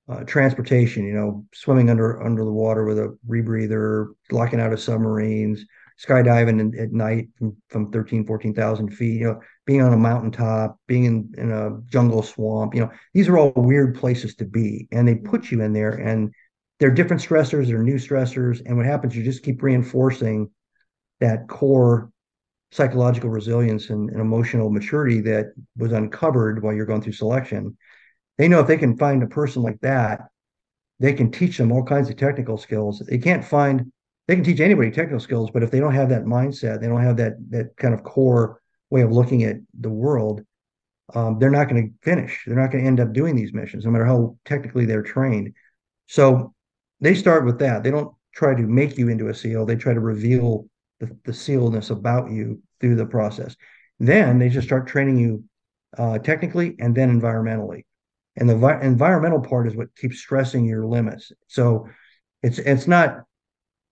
uh, transportation, you know, swimming under under the water with a rebreather, locking out of submarines, skydiving in, at night from, from 13, 14,000 feet, you know, being on a mountaintop, being in, in a jungle swamp, you know, these are all weird places to be. And they put you in there and they're different stressors, they're new stressors. And what happens, you just keep reinforcing that core psychological resilience and, and emotional maturity that was uncovered while you're going through selection they know if they can find a person like that, they can teach them all kinds of technical skills. They can't find they can teach anybody technical skills, but if they don't have that mindset, they don't have that that kind of core way of looking at the world, um, they're not going to finish. They're not going to end up doing these missions, no matter how technically they're trained. So they start with that. They don't try to make you into a SEAL. They try to reveal the, the SEALness about you through the process. Then they just start training you uh, technically and then environmentally and the vi- environmental part is what keeps stressing your limits so it's it's not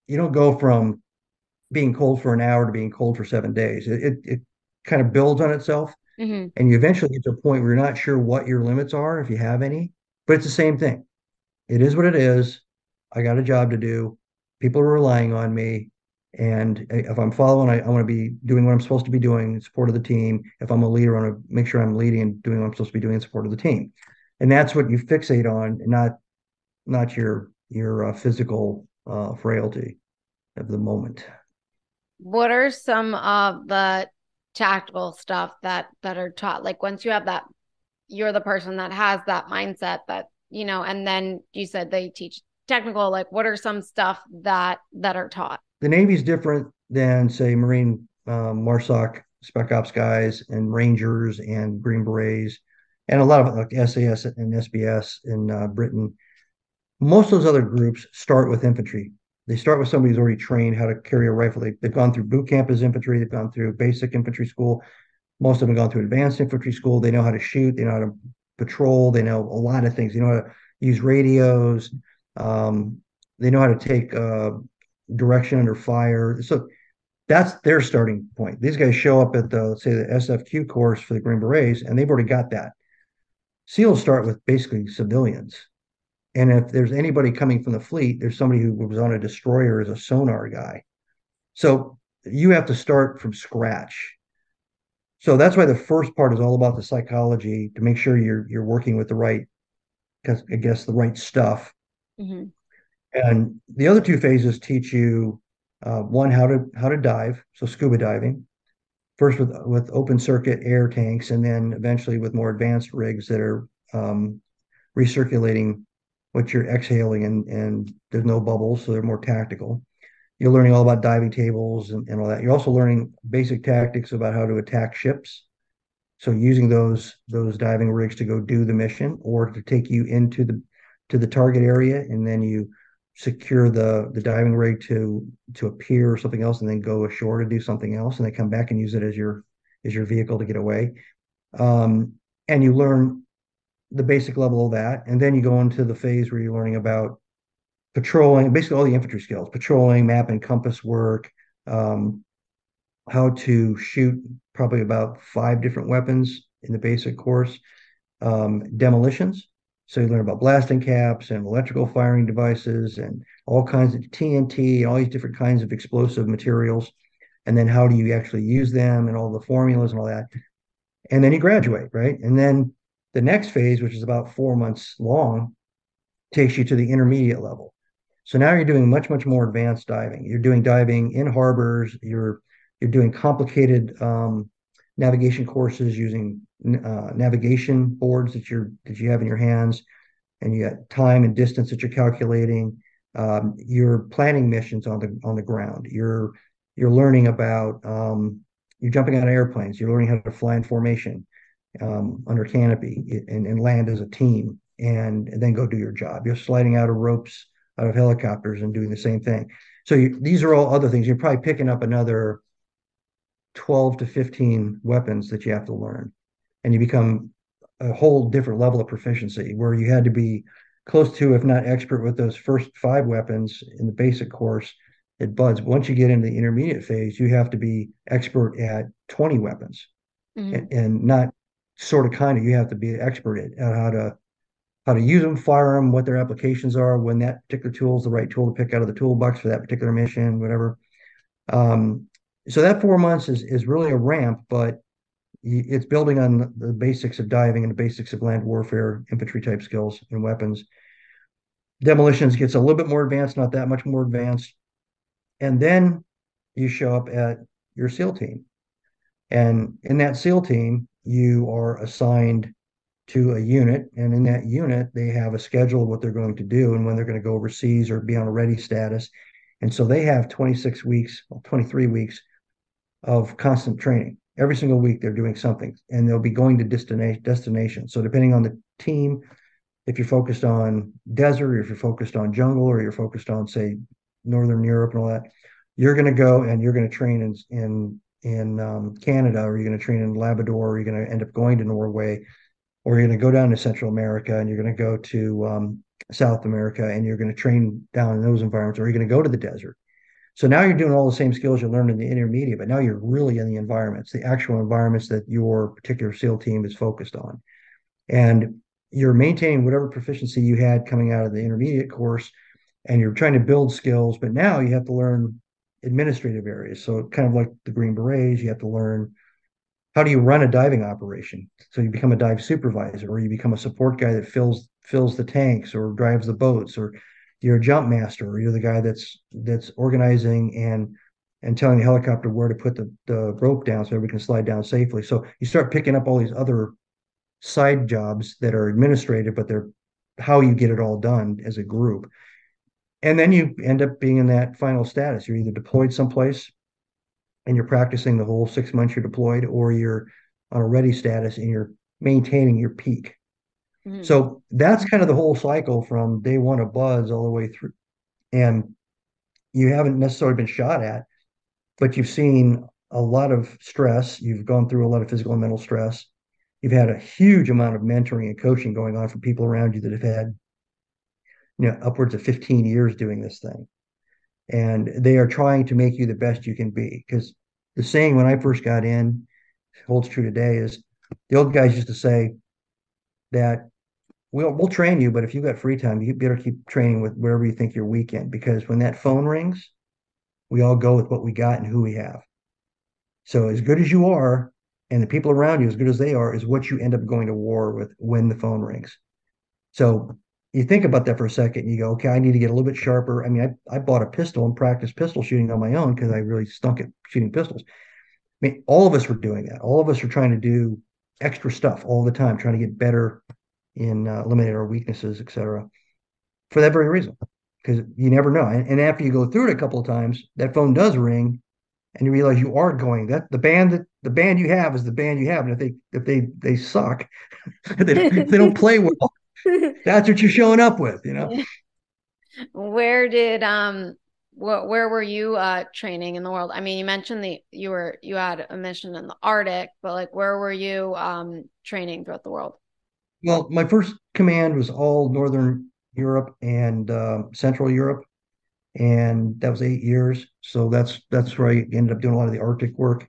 you don't go from being cold for an hour to being cold for seven days it it, it kind of builds on itself. Mm-hmm. and you eventually get to a point where you're not sure what your limits are if you have any but it's the same thing. It is what it is. I got a job to do. People are relying on me. And if i'm following i, I want to be doing what i'm supposed to be doing in support of the team. If i'm a leader i want to make sure i'm leading and doing what i'm supposed to be doing in support of the team. And that's what you fixate on, not not your your uh, physical uh, frailty of the moment. What are some of the tactical stuff that that are taught? Like once you have that, you're the person that has that mindset that you know, and then you said they teach technical. Like what are some stuff that that are taught? The Navy's different than say Marine um, MARSOC spec ops guys and Rangers and Green Berets and a lot of like SAS and SBS in uh, Britain. Most of those other groups start with infantry. They start with somebody who's already trained how to carry a rifle. They, have gone through boot camp as infantry. They've gone through basic infantry school. Most of them have gone through advanced infantry school. They know how to shoot. They know how to patrol. They know a lot of things. They know how to use radios. Um, they know how to take uh, direction under fire. So that's their starting point. These guys show up at the say the SFQ course for the Green Berets, and they've already got that. SEALs start with basically civilians. And if there's anybody coming from the fleet, there's somebody who was on a destroyer as a sonar guy. So you have to start from scratch. So that's why the first part is all about the psychology to make sure you're you're working with the right, I guess the right stuff. Mm-hmm. And the other two phases teach you uh, one how to how to dive, so scuba diving, first with with open circuit air tanks, and then eventually with more advanced rigs that are um, recirculating what you're exhaling, and and there's no bubbles, so they're more tactical. You're learning all about diving tables and, and all that. You're also learning basic tactics about how to attack ships. So using those those diving rigs to go do the mission or to take you into the to the target area, and then you secure the the diving rig to to a pier or something else and then go ashore to do something else and they come back and use it as your as your vehicle to get away um, and you learn the basic level of that and then you go into the phase where you're learning about patrolling basically all the infantry skills patrolling map and compass work um, how to shoot probably about five different weapons in the basic course um, demolitions so you learn about blasting caps and electrical firing devices and all kinds of TNT, all these different kinds of explosive materials. And then how do you actually use them and all the formulas and all that. And then you graduate, right? And then the next phase, which is about four months long, takes you to the intermediate level. So now you're doing much, much more advanced diving. You're doing diving in harbors. You're you're doing complicated um, navigation courses using uh, navigation boards that you're that you have in your hands, and you got time and distance that you're calculating. Um, you're planning missions on the on the ground. You're you're learning about um, you're jumping out of airplanes. You're learning how to fly in formation um, under canopy and, and land as a team. and, and then go do your job. You're sliding out of ropes out of helicopters and doing the same thing. So you, these are all other things. You're probably picking up another 12 to 15 weapons that you have to learn. And you become a whole different level of proficiency where you had to be close to, if not expert with those first five weapons in the basic course at BUD/S. Once you get into the intermediate phase, you have to be expert at 20 weapons mm-hmm. and, and, not sort of kind of, you have to be an expert at, at how to how to use them, fire them, what their applications are, when that particular tool is the right tool to pick out of the toolbox for that particular mission, whatever. Um, so that four months is is really a ramp, but it's building on the basics of diving and the basics of land warfare, infantry type skills and weapons. Demolitions gets a little bit more advanced, not that much more advanced. And then you show up at your SEAL team. And in that SEAL team, you are assigned to a unit. And in that unit, they have a schedule of what they're going to do and when they're going to go overseas or be on a ready status. And so they have 26 weeks, 23 weeks of constant training every single week they're doing something and they'll be going to destination destination so depending on the team if you're focused on desert or if you're focused on jungle or you're focused on say northern europe and all that you're going to go and you're going to train in in in um, canada Are you're going to train in labrador Are you're going to end up going to norway or you're going to go down to central america and you're going to go to um, south america and you're going to train down in those environments or you're going to go to the desert so now you're doing all the same skills you learned in the intermediate, but now you're really in the environments, the actual environments that your particular SEAL team is focused on. And you're maintaining whatever proficiency you had coming out of the intermediate course, and you're trying to build skills, but now you have to learn administrative areas. So kind of like the Green Berets, you have to learn how do you run a diving operation. So you become a dive supervisor, or you become a support guy that fills fills the tanks or drives the boats or you're a jump master or you're the guy that's that's organizing and and telling the helicopter where to put the, the rope down so everybody can slide down safely. So you start picking up all these other side jobs that are administrative, but they're how you get it all done as a group. And then you end up being in that final status. You're either deployed someplace and you're practicing the whole six months you're deployed, or you're on a ready status and you're maintaining your peak. Mm-hmm. So that's kind of the whole cycle from day one of BUD/S all the way through. And you haven't necessarily been shot at, but you've seen a lot of stress. You've gone through a lot of physical and mental stress. You've had a huge amount of mentoring and coaching going on from people around you that have had, you know, upwards of 15 years doing this thing. And they are trying to make you the best you can be. Because the saying when I first got in holds true today is the old guys used to say that we'll we'll train you, but if you've got free time, you better keep training with wherever you think you're weak in, because when that phone rings, we all go with what we got and who we have. So as good as you are, and the people around you as good as they are, is what you end up going to war with when the phone rings. So you think about that for a second, and you go, okay, I need to get a little bit sharper. I mean, I, I bought a pistol and practiced pistol shooting on my own because I really stunk at shooting pistols. I mean, all of us were doing that. All of us are trying to do extra stuff all the time, trying to get better in uh, eliminate our weaknesses, etc. For that very reason, because you never know. And, and, after you go through it a couple of times, that phone does ring, and you realize you are going. That the band that the band you have is the band you have, and if they if they they suck, *laughs* they, they don't play well, *laughs* that's what you're showing up with, you know. *laughs* Where did um wh- where were you uh training in the world? I mean, you mentioned the you were you had a mission in the Arctic, but like where were you um training throughout the world? Well, my first command was all Northern Europe and uh, Central Europe, and that was eight years. So that's that's where I ended up doing a lot of the Arctic work.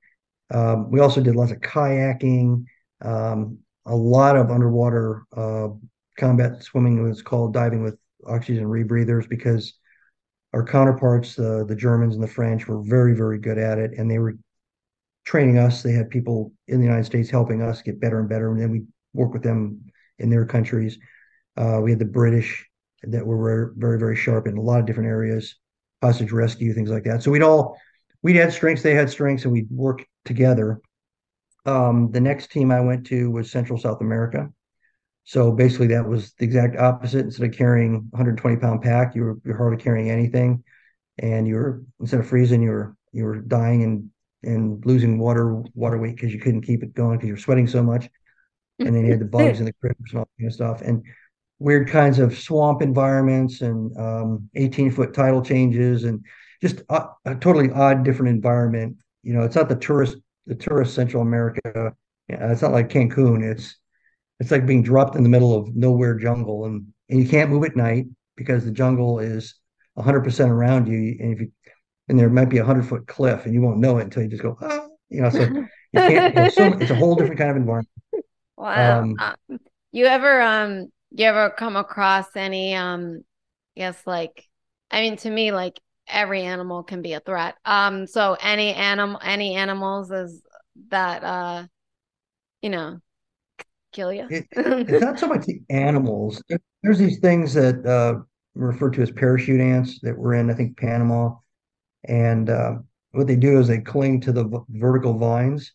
Um, we also did lots of kayaking, um, a lot of underwater uh, combat swimming. Was called diving with oxygen rebreathers because our counterparts, uh, the Germans and the French, were very very good at it, and they were training us. They had people in the United States helping us get better and better, and then we work with them in their countries. Uh, we had the British that were very, very sharp in a lot of different areas, hostage rescue, things like that. So we'd all we had strengths, they had strengths, and we'd work together. Um, the next team I went to was Central South America. So basically, that was the exact opposite. Instead of carrying 120 pound pack, you were you're hardly carrying anything, and you were instead of freezing, you were you were dying and and losing water water weight because you couldn't keep it going because you're sweating so much and then you had the *laughs* bugs and the critters and all that kind of stuff. And weird kinds of swamp environments and um, 18 foot tidal changes and just a, a, totally odd, different environment. You know, it's not the tourist, the tourist Central America. It's not like Cancun. It's it's like being dropped in the middle of nowhere jungle, and and you can't move at night because the jungle is 100% around you, and if you and there might be a hundred foot cliff, and you won't know it until you just go, ah, you know. So you can't. *laughs* You know, so, it's a whole different kind of environment. Wow. Um, um, you ever um you ever come across any um yes like I mean to me like every animal can be a threat. Um so any animal any animals is that uh you know kill you. It, *laughs* it's not so much the animals. There's these things that uh referred to as parachute ants that were in I think Panama and uh, what they do is they cling to the v- vertical vines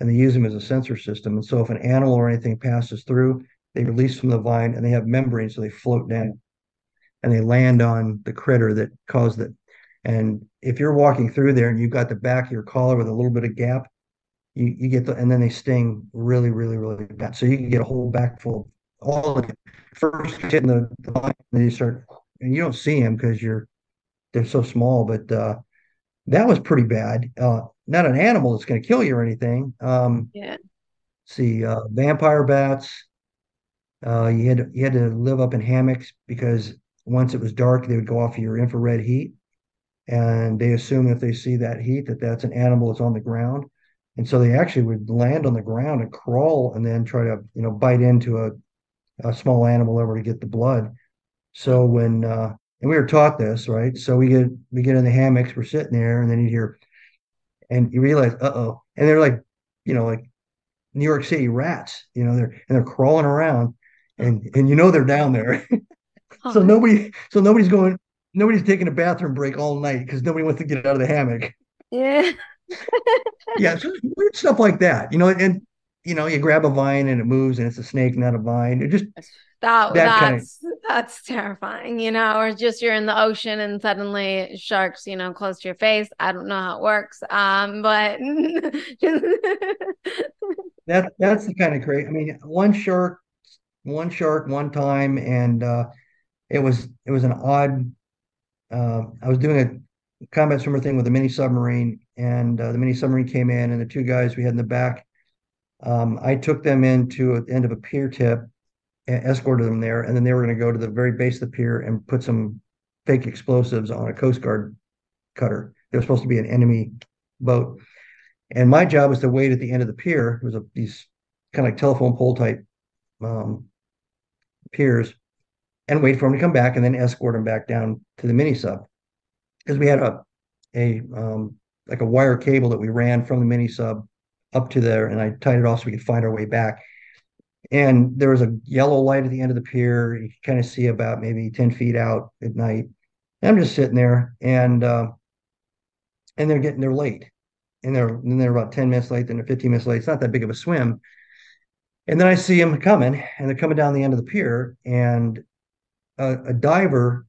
and they use them as a sensor system. And so if an animal or anything passes through, they release from the vine and they have membranes, so they float down and they land on the critter that caused it. And if you're walking through there and you've got the back of your collar with a little bit of gap, you, you get the and then they sting really, really, really bad. So you can get a whole back full of all of it. First hitting the, the vine, and then you start and you don't see them because you're they're so small, but uh, that was pretty bad. Uh, not an animal that's going to kill you or anything. Um, yeah. See, uh, vampire bats. Uh, you had to, you had to live up in hammocks because once it was dark, they would go off your infrared heat, and they assume if they see that heat that that's an animal that's on the ground, and so they actually would land on the ground and crawl and then try to you know bite into a a small animal over to get the blood. So when uh, and we were taught this, right? So we get we get in the hammocks, we're sitting there, and then you hear, and you realize, uh oh, and they're like, you know, like New York City rats, you know, they're and they're crawling around, and and you know they're down there. *laughs* so nobody, so nobody's going, nobody's taking a bathroom break all night because nobody wants to get out of the hammock. Yeah. Yeah, so weird stuff like that, you know, and you know, you grab a vine and it moves and it's a snake, not a vine. It just that, that that's kind of, that's terrifying, you know, or just you're in the ocean and suddenly sharks, you know, close to your face. I don't know how it works. Um, but *laughs* that that's the kind of crazy. I mean, one shark, one shark, one time, and uh, it was it was an odd. Uh, I was doing a combat swimmer thing with a mini submarine, and uh, the mini submarine came in, and the two guys we had in the back. Um, I took them into the end of a pier tip escorted them there, and then they were going to go to the very base of the pier and put some fake explosives on a Coast Guard cutter. They were supposed to be an enemy boat, and my job was to wait at the end of the pier. It was a, these kind of like telephone pole type um, piers, and wait for them to come back, and then escort them back down to the mini sub because we had a a um, like a wire cable that we ran from the mini sub up to there, and I tied it off so we could find our way back and there was a yellow light at the end of the pier. You could kind of see about maybe 10 feet out at night. And I'm just sitting there and uh, and they're getting they're late. And they're and they're about 10 minutes late, then they're 15 minutes late. It's not that big of a swim. And then I see them coming, and they're coming down the end of the pier, and a, a diver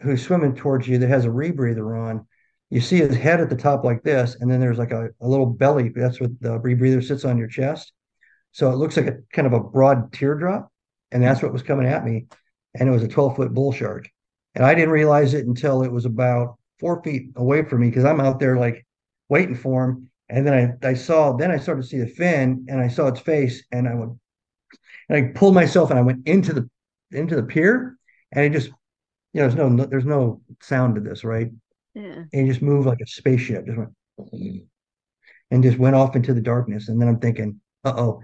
who's swimming towards you that has a rebreather on. You see his head at the top like this, and then there's like a, a little belly. That's what the rebreather sits on your chest so it looks like a kind of a broad teardrop. And that's what was coming at me. And it was a 12 foot bull shark. And I didn't realize it until it was about four feet away from me because I'm out there like waiting for him. And then I, I saw, then I started to see the fin and I saw its face and I went, and I pulled myself and I went into the, into the pier and it just, you know, there's no, there's no sound to this, right? Yeah. And just moved like a spaceship, just went and just went off into the darkness. And then I'm thinking, uh oh,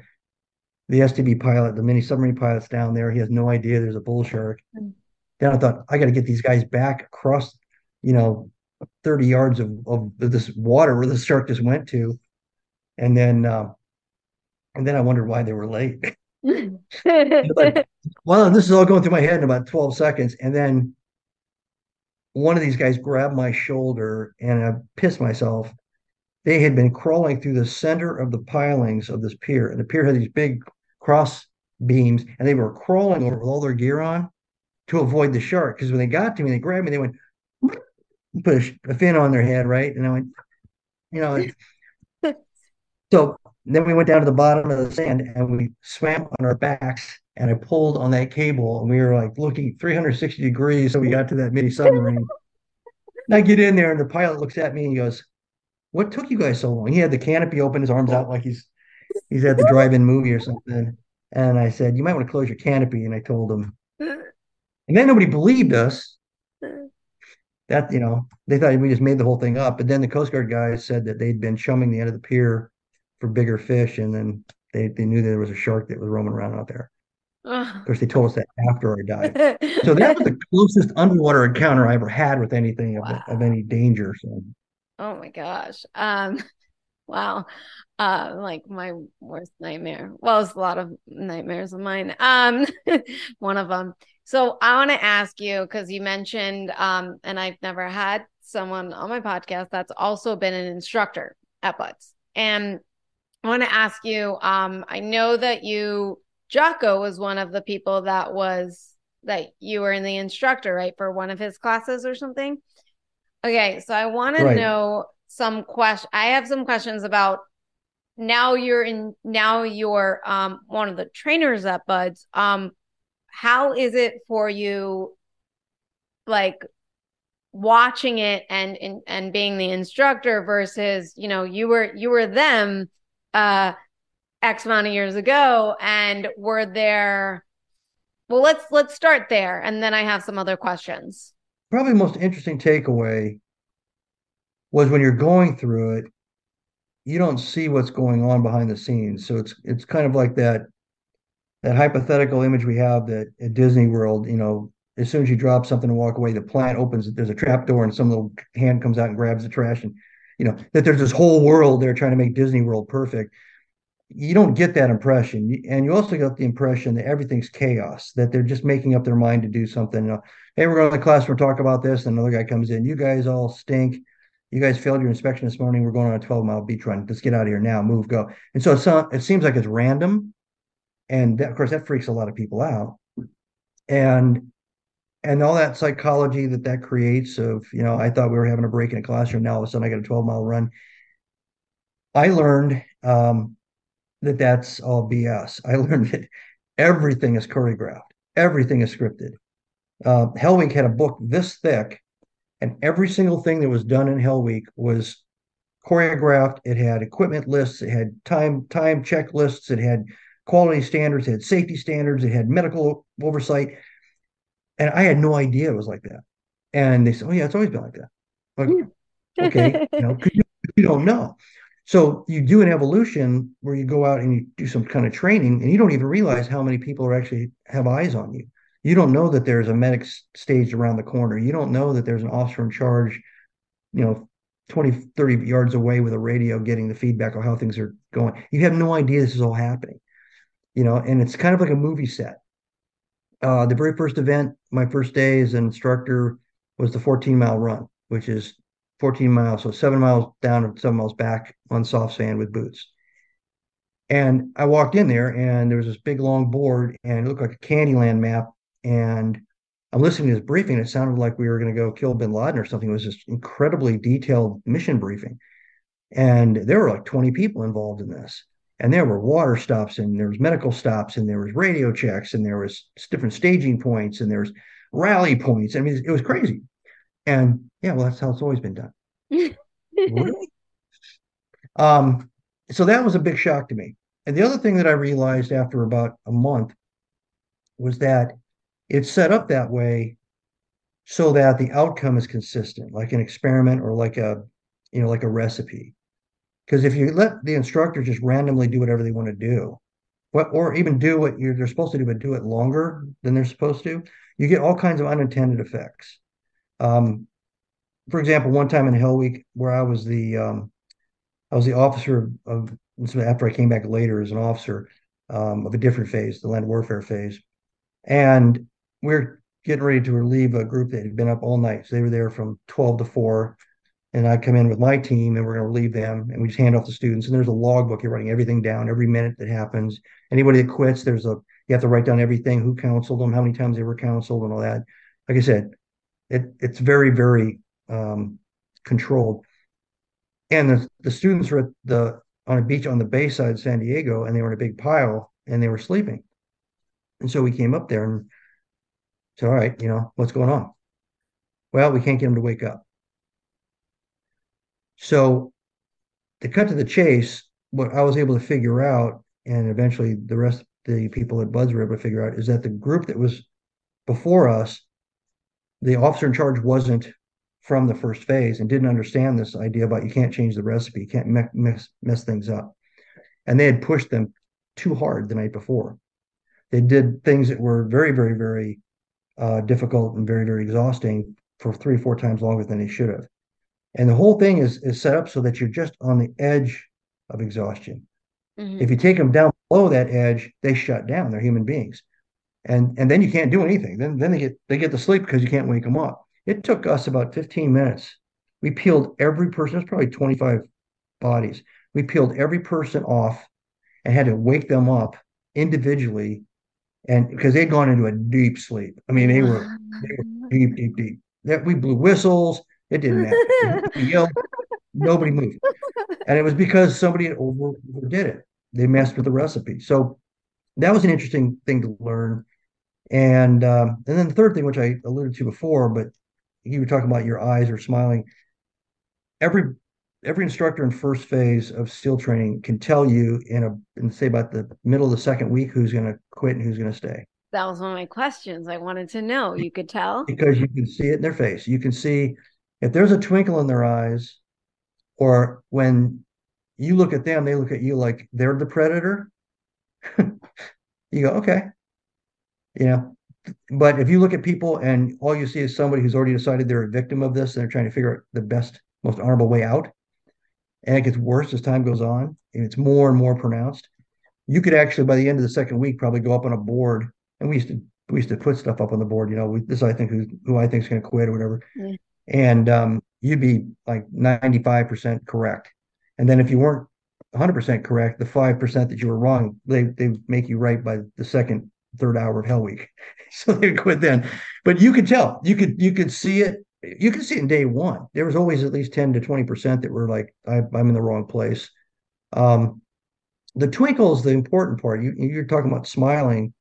the SDV pilot, the mini submarine pilot's down there. He has no idea there's a bull shark. Mm. Then I thought, I got to get these guys back across, you know, 30 yards of, of this water where the shark just went to. And then, uh, and then I wondered why they were late. *laughs* like, well, this is all going through my head in about 12 seconds. And then one of these guys grabbed my shoulder and I pissed myself. They had been crawling through the center of the pilings of this pier, and the pier had these big cross beams, and they were crawling over with all their gear on to avoid the shark. Because when they got to me, they grabbed me, they went, *laughs* put a, a fin on their head, right? And I went, you know, *laughs* so then we went down to the bottom of the sand and we swam on our backs. And I pulled on that cable and we were like looking 360 degrees. So we got to that mini submarine. and I get in there and the pilot looks at me and he goes, What took you guys so long? He had the canopy open, his arms out like he's he's at the drive-in movie or something. And I said, You might want to close your canopy. And I told him. And then nobody believed us. That, you know, they thought we just made the whole thing up. But then the Coast Guard guys said that they'd been chumming the end of the pier for bigger fish. And then they, they knew there was a shark that was roaming around out there. Of course, they told us that after our dive. *laughs* So that was the closest underwater encounter I ever had with anything of, wow. of any danger. So. Oh my gosh. Um, *laughs* wow. Uh, like my worst nightmare. Well, it's a lot of nightmares of mine. Um, *laughs* one of them. So I want to ask you because you mentioned, um, and I've never had someone on my podcast that's also been an instructor at BUD/S. And I want to ask you, um, I know that you Jocko was one of the people that was that you were in the instructor, right, for one of his classes or something. Okay, so I want right. to know some question. I have some questions about now you're in now you're um one of the trainers at BUD/S. Um, how is it for you, like watching it and and, and being the instructor versus you know you were you were them uh X amount of years ago and were there well let's let's start there and then I have some other questions. Probably the most interesting takeaway was when you're going through it, you don't see what's going on behind the scenes. So it's it's kind of like that that hypothetical image we have that at Disney World, you know, as soon as you drop something and walk away, the plant opens, there's a trap door and some little hand comes out and grabs the trash and you know, that there's this whole world there trying to make Disney World perfect you don't get that impression. And you also get the impression that everything's chaos that they're just making up their mind to do something. You know, hey we're going to the classroom, talk about this. And another guy comes in you guys all stink. You guys failed your inspection this morning. We're going on a 12 mile beach run. Let's get out of here now. Move go. And so it seems like it's random. And that, of course that freaks a lot of people out. And and all that psychology that that creates of you know i thought we were having a break in a classroom. Now all of a sudden i got a 12 mile run. I learned um, that that's all BS. I *laughs* learned that everything is choreographed, everything is scripted. Uh, Hell Week had a book this thick, and every single thing that was done in Hell Week was choreographed. It had equipment lists, it had time time checklists, it had quality standards, it had safety standards, it had medical oversight, and I had no idea it was like that. And they said, "Oh yeah, it's always been like that." Like, okay, you know, *laughs* you, you don't know. So you do an evolution where you go out and you do some kind of training, and you don't even realize how many people are actually have eyes on you. You don't know that there's a medic staged around the corner. You don't know that there's an officer in charge, you know, 20, 30 yards away with a radio getting the feedback on how things are going. You have no idea this is all happening, you know, and it's kind of like a movie set. Uh, the very first event, my first day as an instructor, was the 14 mile run, which is 14 miles, so seven miles down and seven miles back on soft sand with boots. And I walked in there and there was this big long board and it looked like a Candyland map. And I'm listening to this briefing. It sounded like we were going to go kill bin Laden or something. It was this incredibly detailed mission briefing. And there were like 20 people involved in this. And there were water stops and there was medical stops and there was radio checks and there was different staging points and there was rally points. I mean, it was crazy. And yeah, well, that's how it's always been done. *laughs* really? Um, so that was a big shock to me. And the other thing that I realized after about a month was that it's set up that way so that the outcome is consistent, like an experiment or like a, you know, like a recipe. Because if you let the instructor just randomly do whatever they want to do, what or even do what you're they're supposed to do, but do it longer than they're supposed to, you get all kinds of unintended effects. Um, for example, one time in Hell Week where I was the um, I was the officer of after I came back later as an officer um, of a different phase, the land warfare phase, and we are getting ready to relieve a group that had been up all night. So they were there from twelve to four, and I come in with my team and we're going to relieve them, and we just hand off the students. And there's a logbook. You're writing everything down, every minute that happens. Anybody that quits, there's a you have to write down everything, who counseled them, how many times they were counseled, and all that. Like I said, it, it's very, very um, controlled. And the, the students were at the on a beach on the bay side of San Diego, and they were in a big pile and they were sleeping. And so we came up there and said, "All right, you know what's going on?" Well, we can't get them to wake up. So, to cut to the chase, what I was able to figure out, and eventually the rest of the people at BUD/S were able to figure out, is that the group that was before us, the officer in charge wasn't from the first phase and didn't understand this idea about you can't change the recipe, you can't mess, mess things up. And they had pushed them too hard the night before. They did things that were very, very, very uh, difficult and very, very exhausting for three or four times longer than they should have. And the whole thing is, is set up so that you're just on the edge of exhaustion. Mm-hmm. If you take them down below that edge, they shut down. They're human beings. And and then you can't do anything. Then then they get they get to sleep because you can't wake them up. It took us about 15 minutes. We peeled every person, there's probably 25 bodies. We peeled every person off and had to wake them up individually and because they'd gone into a deep sleep. I mean, they were, they were deep, deep, deep. That we blew whistles. It didn't matter. we *laughs* yelled. Nobody moved, and it was because somebody over, overdid it. They messed with the recipe. So that was an interesting thing to learn. And um, and then the third thing, which I alluded to before, but you were talking about your eyes are smiling. Every every instructor in first phase of SEAL training can tell you in a in say about the middle of the second week who's going to quit and who's going to stay. That was one of my questions. I wanted to know. You could tell because you can see it in their face. You can see if there's a twinkle in their eyes, or when you look at them, they look at you like they're the predator. *laughs* you go, okay, you know. But if you look at people and all you see is somebody who's already decided they're a victim of this and they're trying to figure out the best, most honorable way out, and it gets worse as time goes on, and it's more and more pronounced. You could actually, by the end of the second week, probably go up on a board, and we used to we used to put stuff up on the board. You know, we, this I think who who I think is going to quit or whatever, yeah. and um, you'd be like ninety five percent correct, and then if you weren't 100% correct, the 5% that you were wrong, they they make you right by the second third hour of hell week. *laughs* so they quit then. But you could tell, you could you could see it you can see it in day one. There was always at least 10 to 20% that were like, I, am in the wrong place. Um, the twinkle is the important part. You, you're talking about smiling,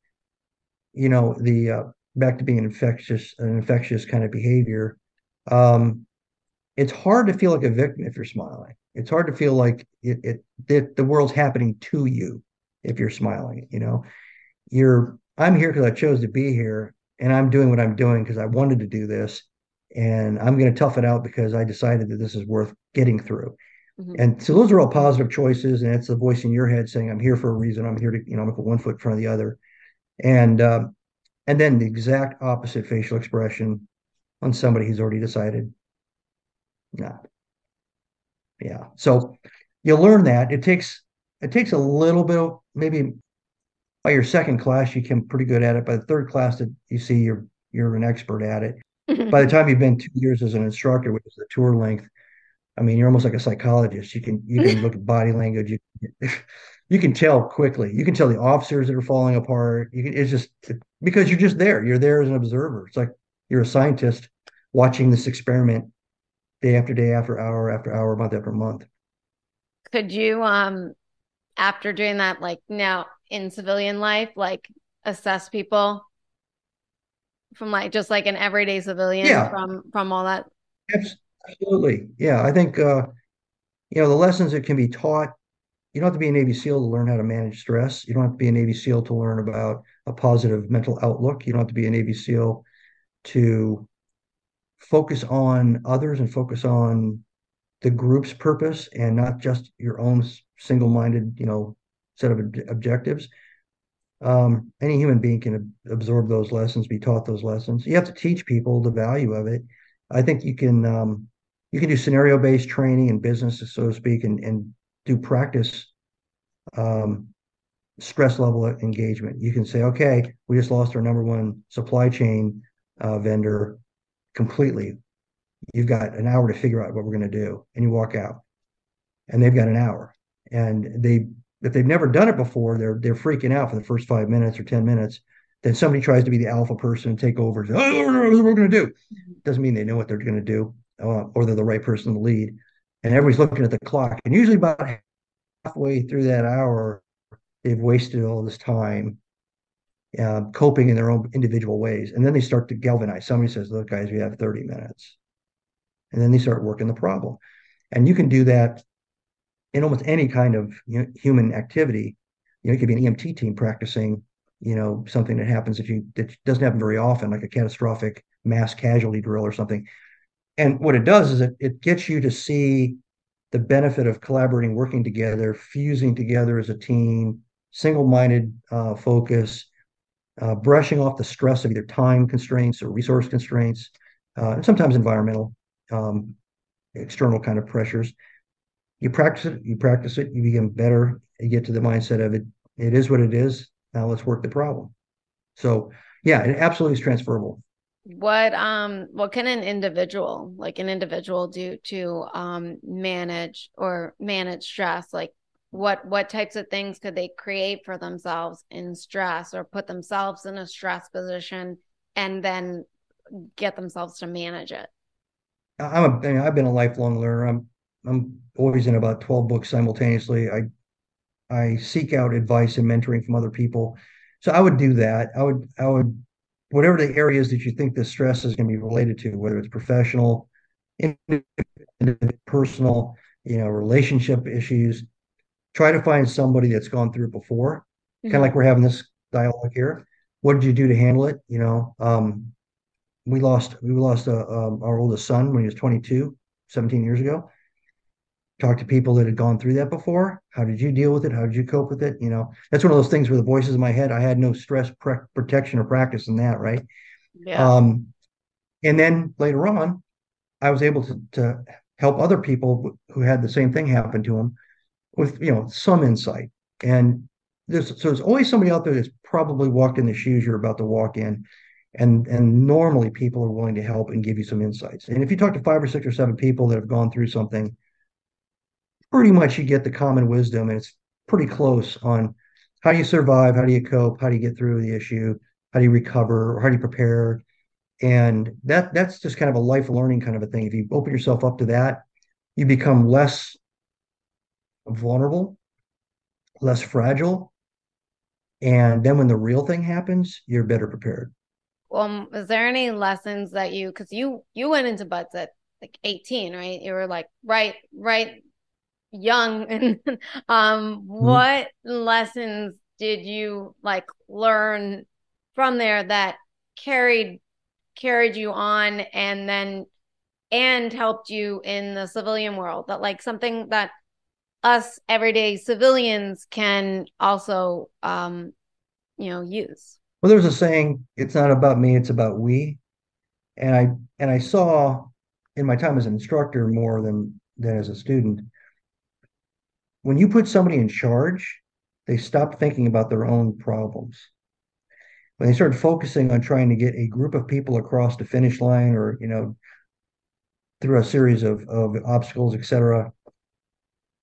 you know, the uh, back to being infectious, an infectious kind of behavior. Um, it's hard to feel like a victim if you're smiling. It's hard to feel like it, it that the world's happening to you if you're smiling. You know, you're I'm here because I chose to be here, and I'm doing what I'm doing because I wanted to do this and I'm going to tough it out because I decided that this is worth getting through. Mm-hmm. And so those are all positive choices, and it's the voice in your head saying, "I'm here for a reason. I'm here to, you know, I'm going put one foot in front of the other." And um, and then the exact opposite facial expression on somebody who's already decided, no, yeah. So you learn that it takes it takes a little bit of maybe by your second class you can pretty good at it. By the third class that you see you're you're an expert at it mm-hmm. by the time you've been two years as an instructor, which is the tour length, I mean, you're almost like a psychologist. You can you can look at *laughs* body language. You *laughs* you can tell quickly. You can tell the officers that are falling apart. You can. It's just because you're just there. You're there as an observer. It's like you're a scientist watching this experiment day after day, after hour after hour, month after month. Could you, um, after doing that, like now in civilian life, like assess people? From like just like an everyday civilian yeah. from from all that? Absolutely. Yeah i think uh you know the lessons that can be taught you don't have to be a navy seal to learn how to manage stress. You don't have to be a navy seal to learn about a positive mental outlook. You don't have to be a navy seal to focus on others and focus on the group's purpose and not just your own single-minded you know set of objectives um, any human being can absorb those lessons, be taught those lessons. You have to teach people the value of it. I think you can um, you can do scenario based training in business, so to speak, and and do practice um, stress level engagement. You can say, okay, we just lost our number one supply chain uh, vendor completely. You've got an hour to figure out what we're going to do, and you walk out, and they've got an hour, and they if they've never done it before, they're they're freaking out for the first five minutes or ten minutes. Then somebody tries to be the alpha person and take over. Say, oh, what we're going to do doesn't mean they know what they're going to do, uh, or they're the right person to lead. And everybody's looking at the clock. And usually about halfway through that hour, they've wasted all this time uh, coping in their own individual ways. And then they start to galvanize. Somebody says, look, guys, we have 30 minutes. And then they start working the problem. And you can do that in almost any kind of you know, human activity. You know, it could be an EMT team practicing, you know, something that happens if you that doesn't happen very often, like a catastrophic mass casualty drill or something. And what it does is it, it gets you to see the benefit of collaborating, working together, fusing together as a team, single-minded uh, focus, uh, brushing off the stress of either time constraints or resource constraints, uh, and sometimes environmental, um, external kind of pressures. You practice it, you practice it, you become better, you get to the mindset of it, it is what it is. Now let's work the problem. So yeah, it absolutely is transferable. What um what can an individual like an individual do to um manage or manage stress? Like what what types of things could they create for themselves in stress or put themselves in a stress position and then get themselves to manage it? I'm a, I mean, i've been a lifelong learner. I'm i'm always in about 12 books simultaneously. I i seek out advice and mentoring from other people. So i would do that. I would i would whatever the areas that you think the stress is going to be related to whether it's professional personal you know relationship issues try to find somebody that's gone through it before, mm-hmm. kind of like we're having this dialogue here. What did you do to handle it? You know, um, we lost we lost uh, um, our oldest son when he was 22, 17 years ago. Talk to people that had gone through that before. How did you deal with it? How did you cope with it? You know, that's one of those things where the voices in my head. I had no stress pre- protection or practice in that, right? Yeah. Um, and then later on, I was able to, to help other people who had the same thing happen to them with you know some insight. And there's so there's always somebody out there that's probably walked in the shoes you're about to walk in. And and normally people are willing to help and give you some insights. And if you talk to five or six or seven people that have gone through something, pretty much you get the common wisdom, and it's pretty close on how do you survive, how do you cope, how do you get through the issue, how do you recover, or how do you prepare, and that that's just kind of a life learning kind of a thing. If you open yourself up to that, you become less vulnerable, less fragile. And then when the real thing happens, you're better prepared. Well, is there any lessons that you because you you went into BUD/S at like 18, right? You were like right, right young. *laughs* And um mm-hmm. what lessons did you like learn from there that carried carried you on and then and helped you in the civilian world that like something that us everyday civilians can also um you know use. Well there's a saying it's not about me it's about we. And i and i saw in my time as an instructor more than than as a student when you put somebody in charge they stop thinking about their own problems. When they start focusing on trying to get a group of people across the finish line or you know through a series of, of obstacles etc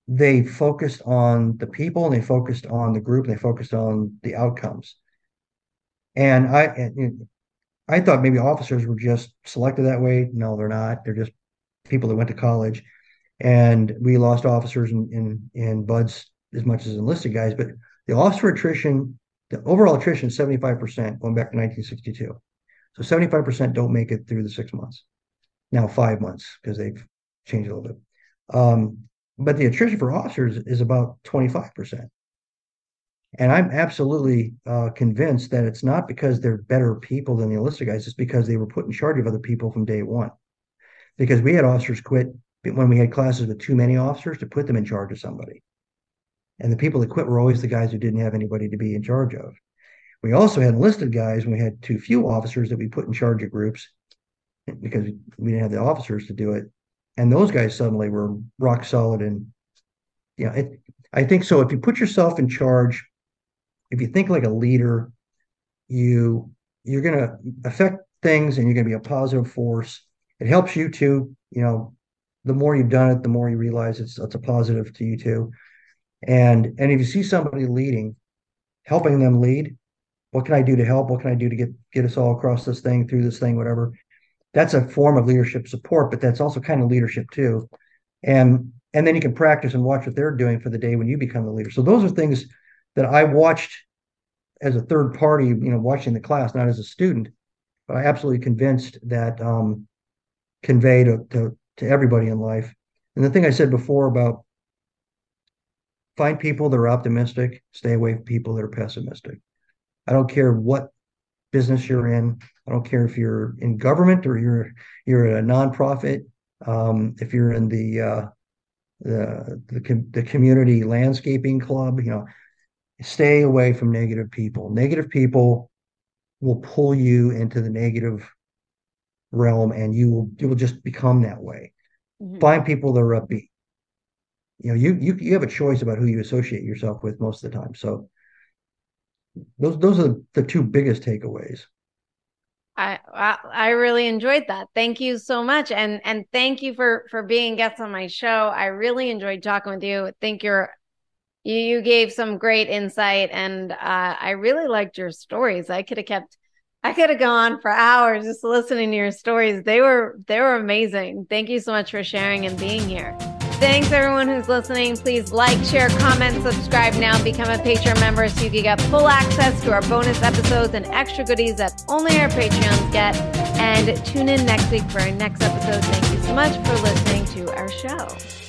they focused on the people and they focused on the group and they focused on the outcomes. And I, I thought maybe officers were just selected that way. No, they're not. They're just people that went to college. And we lost officers in, in, in BUD/S as much as enlisted guys, but the officer attrition, the overall attrition, 75% going back to 1962. So 75% don't make it through the six months. Now five months because they've changed a little bit. Um, but the attrition for officers is about 25%. And I'm absolutely uh, convinced that it's not because they're better people than the enlisted guys, it's because they were put in charge of other people from day one. Because we had officers quit when we had classes with too many officers to put them in charge of somebody. And the people that quit were always the guys who didn't have anybody to be in charge of. We also had enlisted guys when we had too few officers that we put in charge of groups because we didn't have the officers to do it and those guys suddenly were rock solid and yeah it, i think so if you put yourself in charge if you think like a leader you you're going to affect things and you're going to be a positive force. It helps you too you know the more you've done it the more you realize it's it's a positive to you too. And and if you see somebody leading helping them lead what can i do to help? What can i do to get get us all across this thing through this thing whatever that's a form of leadership support, but that's also kind of leadership too. And and then you can practice and watch what they're doing for the day when you become the leader. So those are things that I watched as a third party, you know, watching the class, not as a student, but I absolutely convinced that um, convey to, to to everybody in life. And the thing I said before about find people that are optimistic, stay away from people that are pessimistic. I don't care what business you're in. I don't care if you're in government or you're you're a nonprofit. Um, if you're in the uh, the the, the community landscaping club, you know, stay away from negative people. Negative people will pull you into the negative realm, and you will you will just become that way. Mm-hmm. Find people that are upbeat. You know, you you you have a choice about who you associate yourself with most of the time. So those those are the two biggest takeaways. I I really enjoyed that. Thank you so much, and and thank you for for being guests on my show. I really enjoyed talking with you. I think you're you you gave some great insight, and uh, I really liked your stories. I could have kept I could have gone for hours just listening to your stories. They were they were amazing. Thank you so much for sharing and being here. Thanks everyone who's listening. Please like, share, comment, subscribe now, become a Patreon member so you can get full access to our bonus episodes and extra goodies that only our Patreons get. And tune in next week for our next episode. Thank you so much for listening to our show.